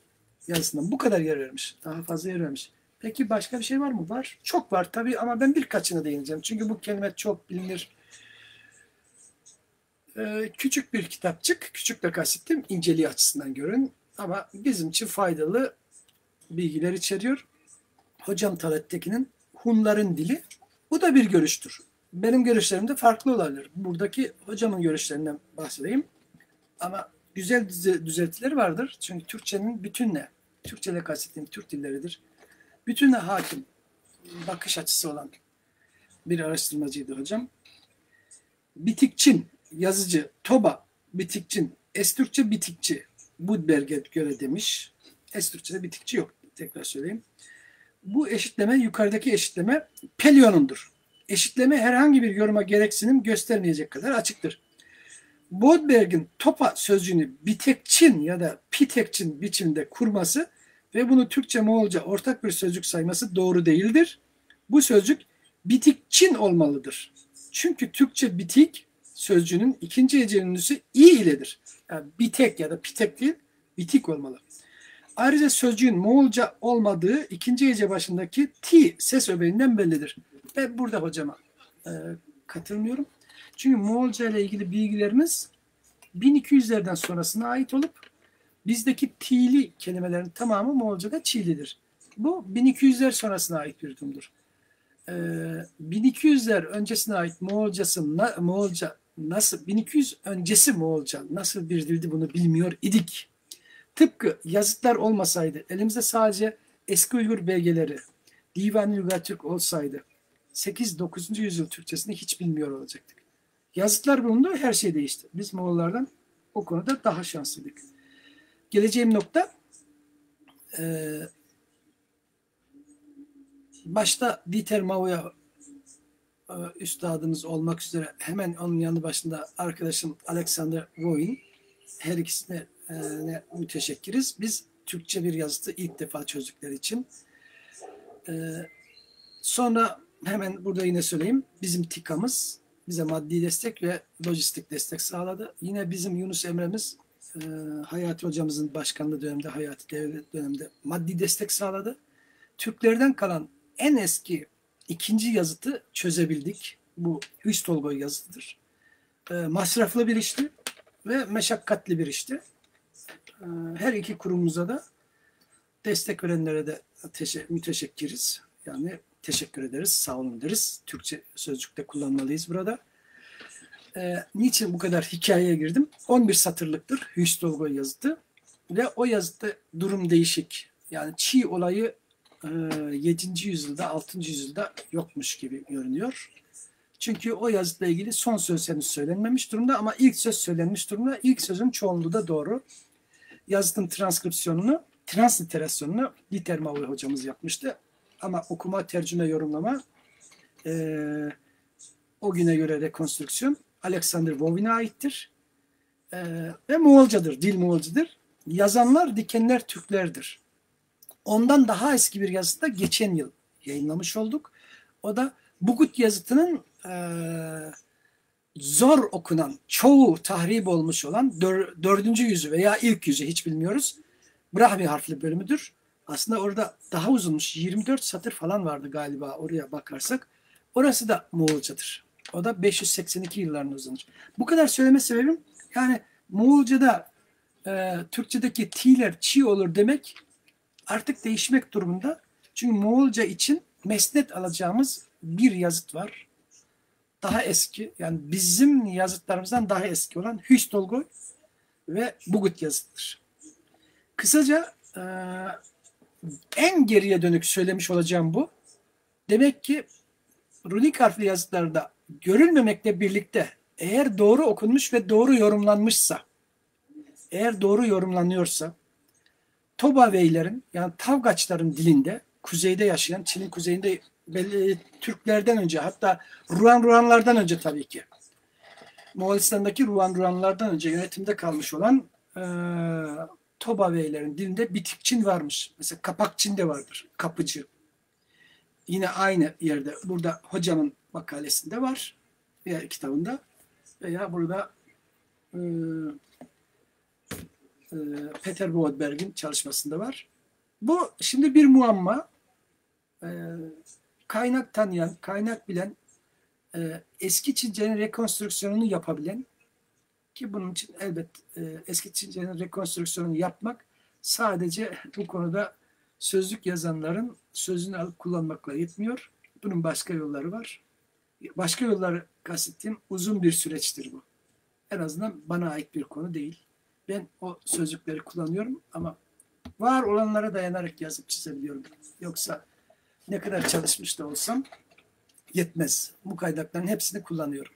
yazısından bu kadar yer vermiş. Daha fazla yer vermiş. Peki başka bir şey var mı? Var. Çok var tabii ama ben birkaçına değineceğim. Çünkü bu kelime çok bilinir. Ee, küçük bir kitapçık. Küçük de kastettim. inceliği açısından görün. Ama bizim için faydalı bilgiler içeriyor. Hocam Talat Tekin'in Hunların Dili. Bu da bir görüştür. Benim görüşlerim de farklı olabilir. Buradaki hocamın görüşlerinden bahsedeyim. Ama güzel düzeltileri vardır. Çünkü Türkçenin bütünle, Türkçe'de kastettiğim Türk dilleridir. Bütünle hakim, bakış açısı olan bir araştırmacıydı hocam. Bitikçin, yazıcı, Toba, Bitikçin, Estürkçe bitikçi, Budberg'e göre demiş. Estürkçe'de bitikçi yok. Tekrar söyleyeyim. Bu eşitleme, yukarıdaki eşitleme Pelion'undur. Eşitleme herhangi bir yoruma gereksinim göstermeyecek kadar açıktır. Bodberg'in topa sözcüğünü bitekçin ya da pitekçin biçimde kurması ve bunu Türkçe Moğolca ortak bir sözcük sayması doğru değildir. Bu sözcük bitikçin olmalıdır. Çünkü Türkçe bitik sözcüğünün ikinci hece ünlüsü i iledir. Yani bitek ya da pitek değil, bitik olmalı. Ayrıca sözcüğün Moğolca olmadığı ikinci hece başındaki ti ses öbeğinden bellidir. Ben burada hocama e, katılmıyorum. Çünkü Moğolca ile ilgili bilgilerimiz 1200'lerden sonrasına ait olup bizdeki ti'li kelimelerin tamamı Moğolca'da çiğlidir. Bu 1200'ler sonrasına ait bir durumdur. Ee, 1200'ler öncesine ait Moğolcası, Moğolca nasıl, 1200 öncesi Moğolca nasıl bir dildi bunu bilmiyor idik. Tıpkı yazıtlar olmasaydı, elimizde sadece eski Uygur belgeleri, Divan-ı Lügatürk olsaydı, 8-9. yüzyıl Türkçesini hiç bilmiyor olacaktık. Yazıtlar bulundu, her şey değişti. Biz Moğollardan o konuda daha şanslıydık. Geleceğim nokta e, başta Dieter Mauya e, üstadımız olmak üzere hemen onun yanı başında arkadaşım Alexander Voin her ikisine e, müteşekkiriz. Biz Türkçe bir yazıtı ilk defa çözdükleri için. E, sonra hemen burada yine söyleyeyim. Bizim TİKA'mız bize maddi destek ve lojistik destek sağladı. Yine bizim Yunus Emre'miz e, Hayati hocamızın başkanlığı döneminde, Hayati devlet döneminde maddi destek sağladı. Türklerden kalan en eski ikinci yazıtı çözebildik. Bu Hüstolgoy yazıtıdır. E, masraflı bir işti ve meşakkatli bir işti. E, her iki kurumumuza da destek verenlere de teşe müteşekkiriz. Yani teşekkür ederiz, sağ olun deriz. Türkçe sözcükte kullanmalıyız burada. E, niçin bu kadar hikayeye girdim? 11 satırlıktır Hüstolgoy yazıtı ve o yazıtta durum değişik. Yani Çi olayı 7. yüzyılda, 6. yüzyılda yokmuş gibi görünüyor. Çünkü o yazıtla ilgili son söz henüz söylenmemiş durumda ama ilk söz söylenmiş durumda. İlk sözün çoğunluğu da doğru. Yazıtın transkripsiyonunu, transliterasyonunu Dieter Mauer hocamız yapmıştı. Ama okuma, tercüme, yorumlama e, o güne göre rekonstrüksiyon Alexander Wovin'e aittir. E, ve Moğolcadır, dil Moğolcadır. Yazanlar, dikenler Türklerdir. Ondan daha eski bir yazıda geçen yıl yayınlamış olduk. O da Bugut yazıtının e, zor okunan, çoğu tahrip olmuş olan dör, dördüncü yüzü veya ilk yüzü hiç bilmiyoruz. Brahmi harfli bölümüdür. Aslında orada daha uzunmuş. 24 satır falan vardı galiba oraya bakarsak. Orası da Moğolcadır. O da 582 yıllarına uzanır. Bu kadar söyleme sebebim yani Moğolca'da e, Türkçedeki ti'ler çi olur demek artık değişmek durumunda. Çünkü Moğolca için mesnet alacağımız bir yazıt var. Daha eski yani bizim yazıtlarımızdan daha eski olan Hüstolgoy ve Bugut yazıttır. Kısaca e, en geriye dönük söylemiş olacağım bu. Demek ki runik harfli yazıtlarda görülmemekle birlikte eğer doğru okunmuş ve doğru yorumlanmışsa eğer doğru yorumlanıyorsa Tobaveylerin yani Tavgaçların dilinde kuzeyde yaşayan Çin'in kuzeyinde belli Türklerden önce hatta Ruan Ruanlardan önce tabii ki Moğolistan'daki Ruan Ruanlardan önce yönetimde kalmış olan e, Tobaveylerin dilinde bitik Çin varmış. Mesela kapak Çin de vardır. Kapıcı. yine aynı yerde burada hocamın makalesinde var veya kitabında veya burada e, e, Peter Boadberg'in çalışmasında var. Bu şimdi bir muamma. E, kaynak tanıyan, kaynak bilen, e, eski Çince'nin rekonstrüksiyonunu yapabilen ki bunun için elbet e, eski Çince'nin rekonstrüksiyonunu yapmak sadece bu konuda sözlük yazanların sözünü alıp kullanmakla yetmiyor. Bunun başka yolları var. Başka yolları kastettiğim uzun bir süreçtir bu. En azından bana ait bir konu değil. Ben o sözcükleri kullanıyorum ama var olanlara dayanarak yazıp çizebiliyorum. Yoksa ne kadar çalışmış da olsam yetmez. Bu kaynakların hepsini kullanıyorum.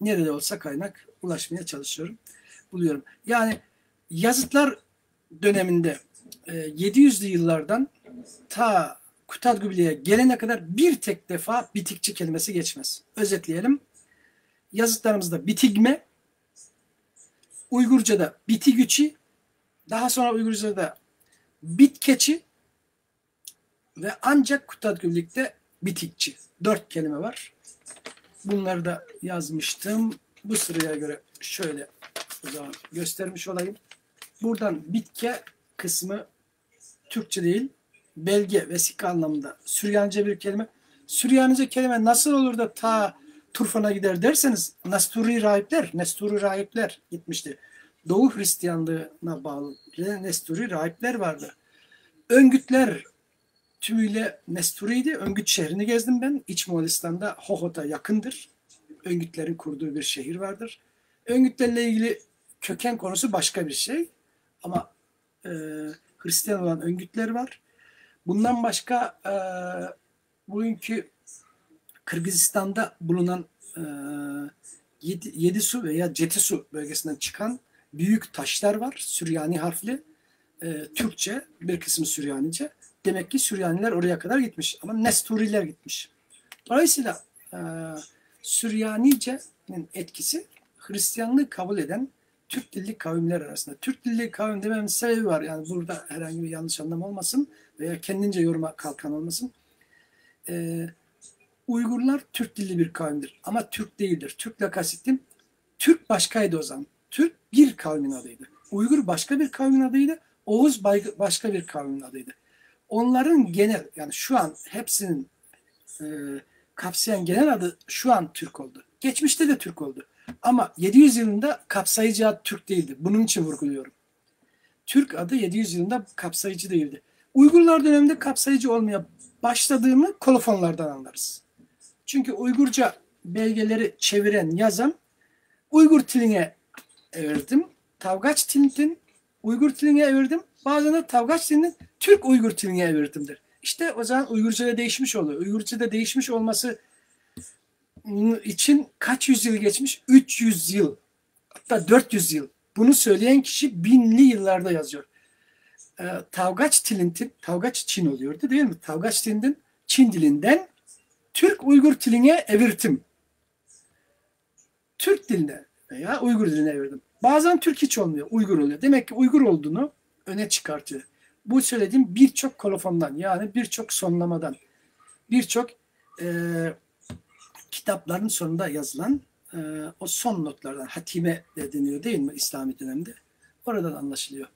Nerede olsa kaynak ulaşmaya çalışıyorum. Buluyorum. Yani yazıtlar döneminde 700'lü e, yıllardan ta Kutadgübli'ye gelene kadar bir tek defa bitikçi kelimesi geçmez. Özetleyelim. Yazıtlarımızda bitigme, Uygurca'da bitigüçi, daha sonra Uygurca'da bitkeçi ve ancak Kutadgüblik'te bitikçi. Dört kelime var. Bunları da yazmıştım. Bu sıraya göre şöyle o zaman göstermiş olayım. Buradan bitke kısmı Türkçe değil, belge, vesika anlamında Süryanice bir kelime. Süryanice kelime nasıl olur da ta Turfan'a gider derseniz Nasturi rahipler, Nesturi rahipler gitmişti. Doğu Hristiyanlığına bağlı Nesturi rahipler vardı. Öngütler tümüyle Nesturi'ydi. Öngüt şehrini gezdim ben. İç Moğolistan'da Hohot'a yakındır. Öngütlerin kurduğu bir şehir vardır. Öngütlerle ilgili köken konusu başka bir şey. Ama e, Hristiyan olan öngütler var. Bundan başka e, bugünkü Kırgızistan'da bulunan e, Yedi, Yedisu veya Cetisu bölgesinden çıkan büyük taşlar var. Süryani harfli. E, Türkçe, bir kısmı Süryanice. Demek ki Süryaniler oraya kadar gitmiş. Ama Nesturiler gitmiş. Dolayısıyla e, Süryanice'nin etkisi Hristiyanlığı kabul eden Türk dilli kavimler arasında. Türk dilli kavim dememin sebebi var. Yani burada herhangi bir yanlış anlam olmasın veya kendince yoruma kalkan olmasın. Ee, Uygurlar Türk dilli bir kavimdir. Ama Türk değildir. Türk'le kastettim. Türk başkaydı o zaman. Türk bir kavmin adıydı. Uygur başka bir kavmin adıydı. Oğuz başka bir kavmin adıydı. Onların genel yani şu an hepsinin e, kapsayan genel adı şu an Türk oldu. Geçmişte de Türk oldu. Ama 700 yılında kapsayıcı ad Türk değildi. Bunun için vurguluyorum. Türk adı 700 yılında kapsayıcı değildi. Uygurlar döneminde kapsayıcı olmaya başladığını kolofonlardan anlarız. Çünkü Uygurca belgeleri çeviren, yazan Uygur tiline evirdim. Tavgaç tilinin Uygur tiline evirdim. Bazen de Tavgaç tilinin Türk Uygur tiline evirdimdir. İşte o zaman Uygurca'da değişmiş oluyor. Uygurca'da değişmiş olması için kaç yüzyıl geçmiş? 300 yıl. Hatta 400 yıl. Bunu söyleyen kişi binli yıllarda yazıyor. Ee, Tavgaç Tilintin, Tavgaç Çin oluyordu değil mi? Tavgaç Tilintin Çin dilinden Türk Uygur tiline evirtim. Türk diline veya Uygur diline evirdim. Bazen Türk hiç olmuyor, Uygur oluyor. Demek ki Uygur olduğunu öne çıkartıyor. Bu söylediğim birçok kolofondan yani birçok sonlamadan, birçok e, kitapların sonunda yazılan e, o son notlardan hatime de deniyor değil mi İslami dönemde? Oradan anlaşılıyor.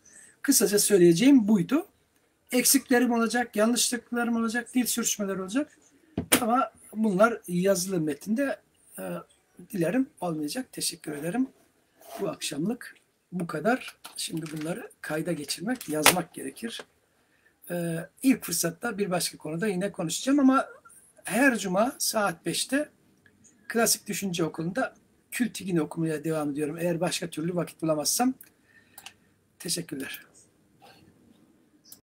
Kısaca söyleyeceğim buydu. Eksiklerim olacak, yanlışlıklarım olacak, dil sürüşmeler olacak. Ama bunlar yazılı metinde e, dilerim olmayacak. Teşekkür ederim. Bu akşamlık bu kadar. Şimdi bunları kayda geçirmek, yazmak gerekir. Ee, ilk fırsatta bir başka konuda yine konuşacağım ama her cuma saat 5'te Klasik Düşünce Okulu'nda Kültigin okumaya devam ediyorum. Eğer başka türlü vakit bulamazsam teşekkürler.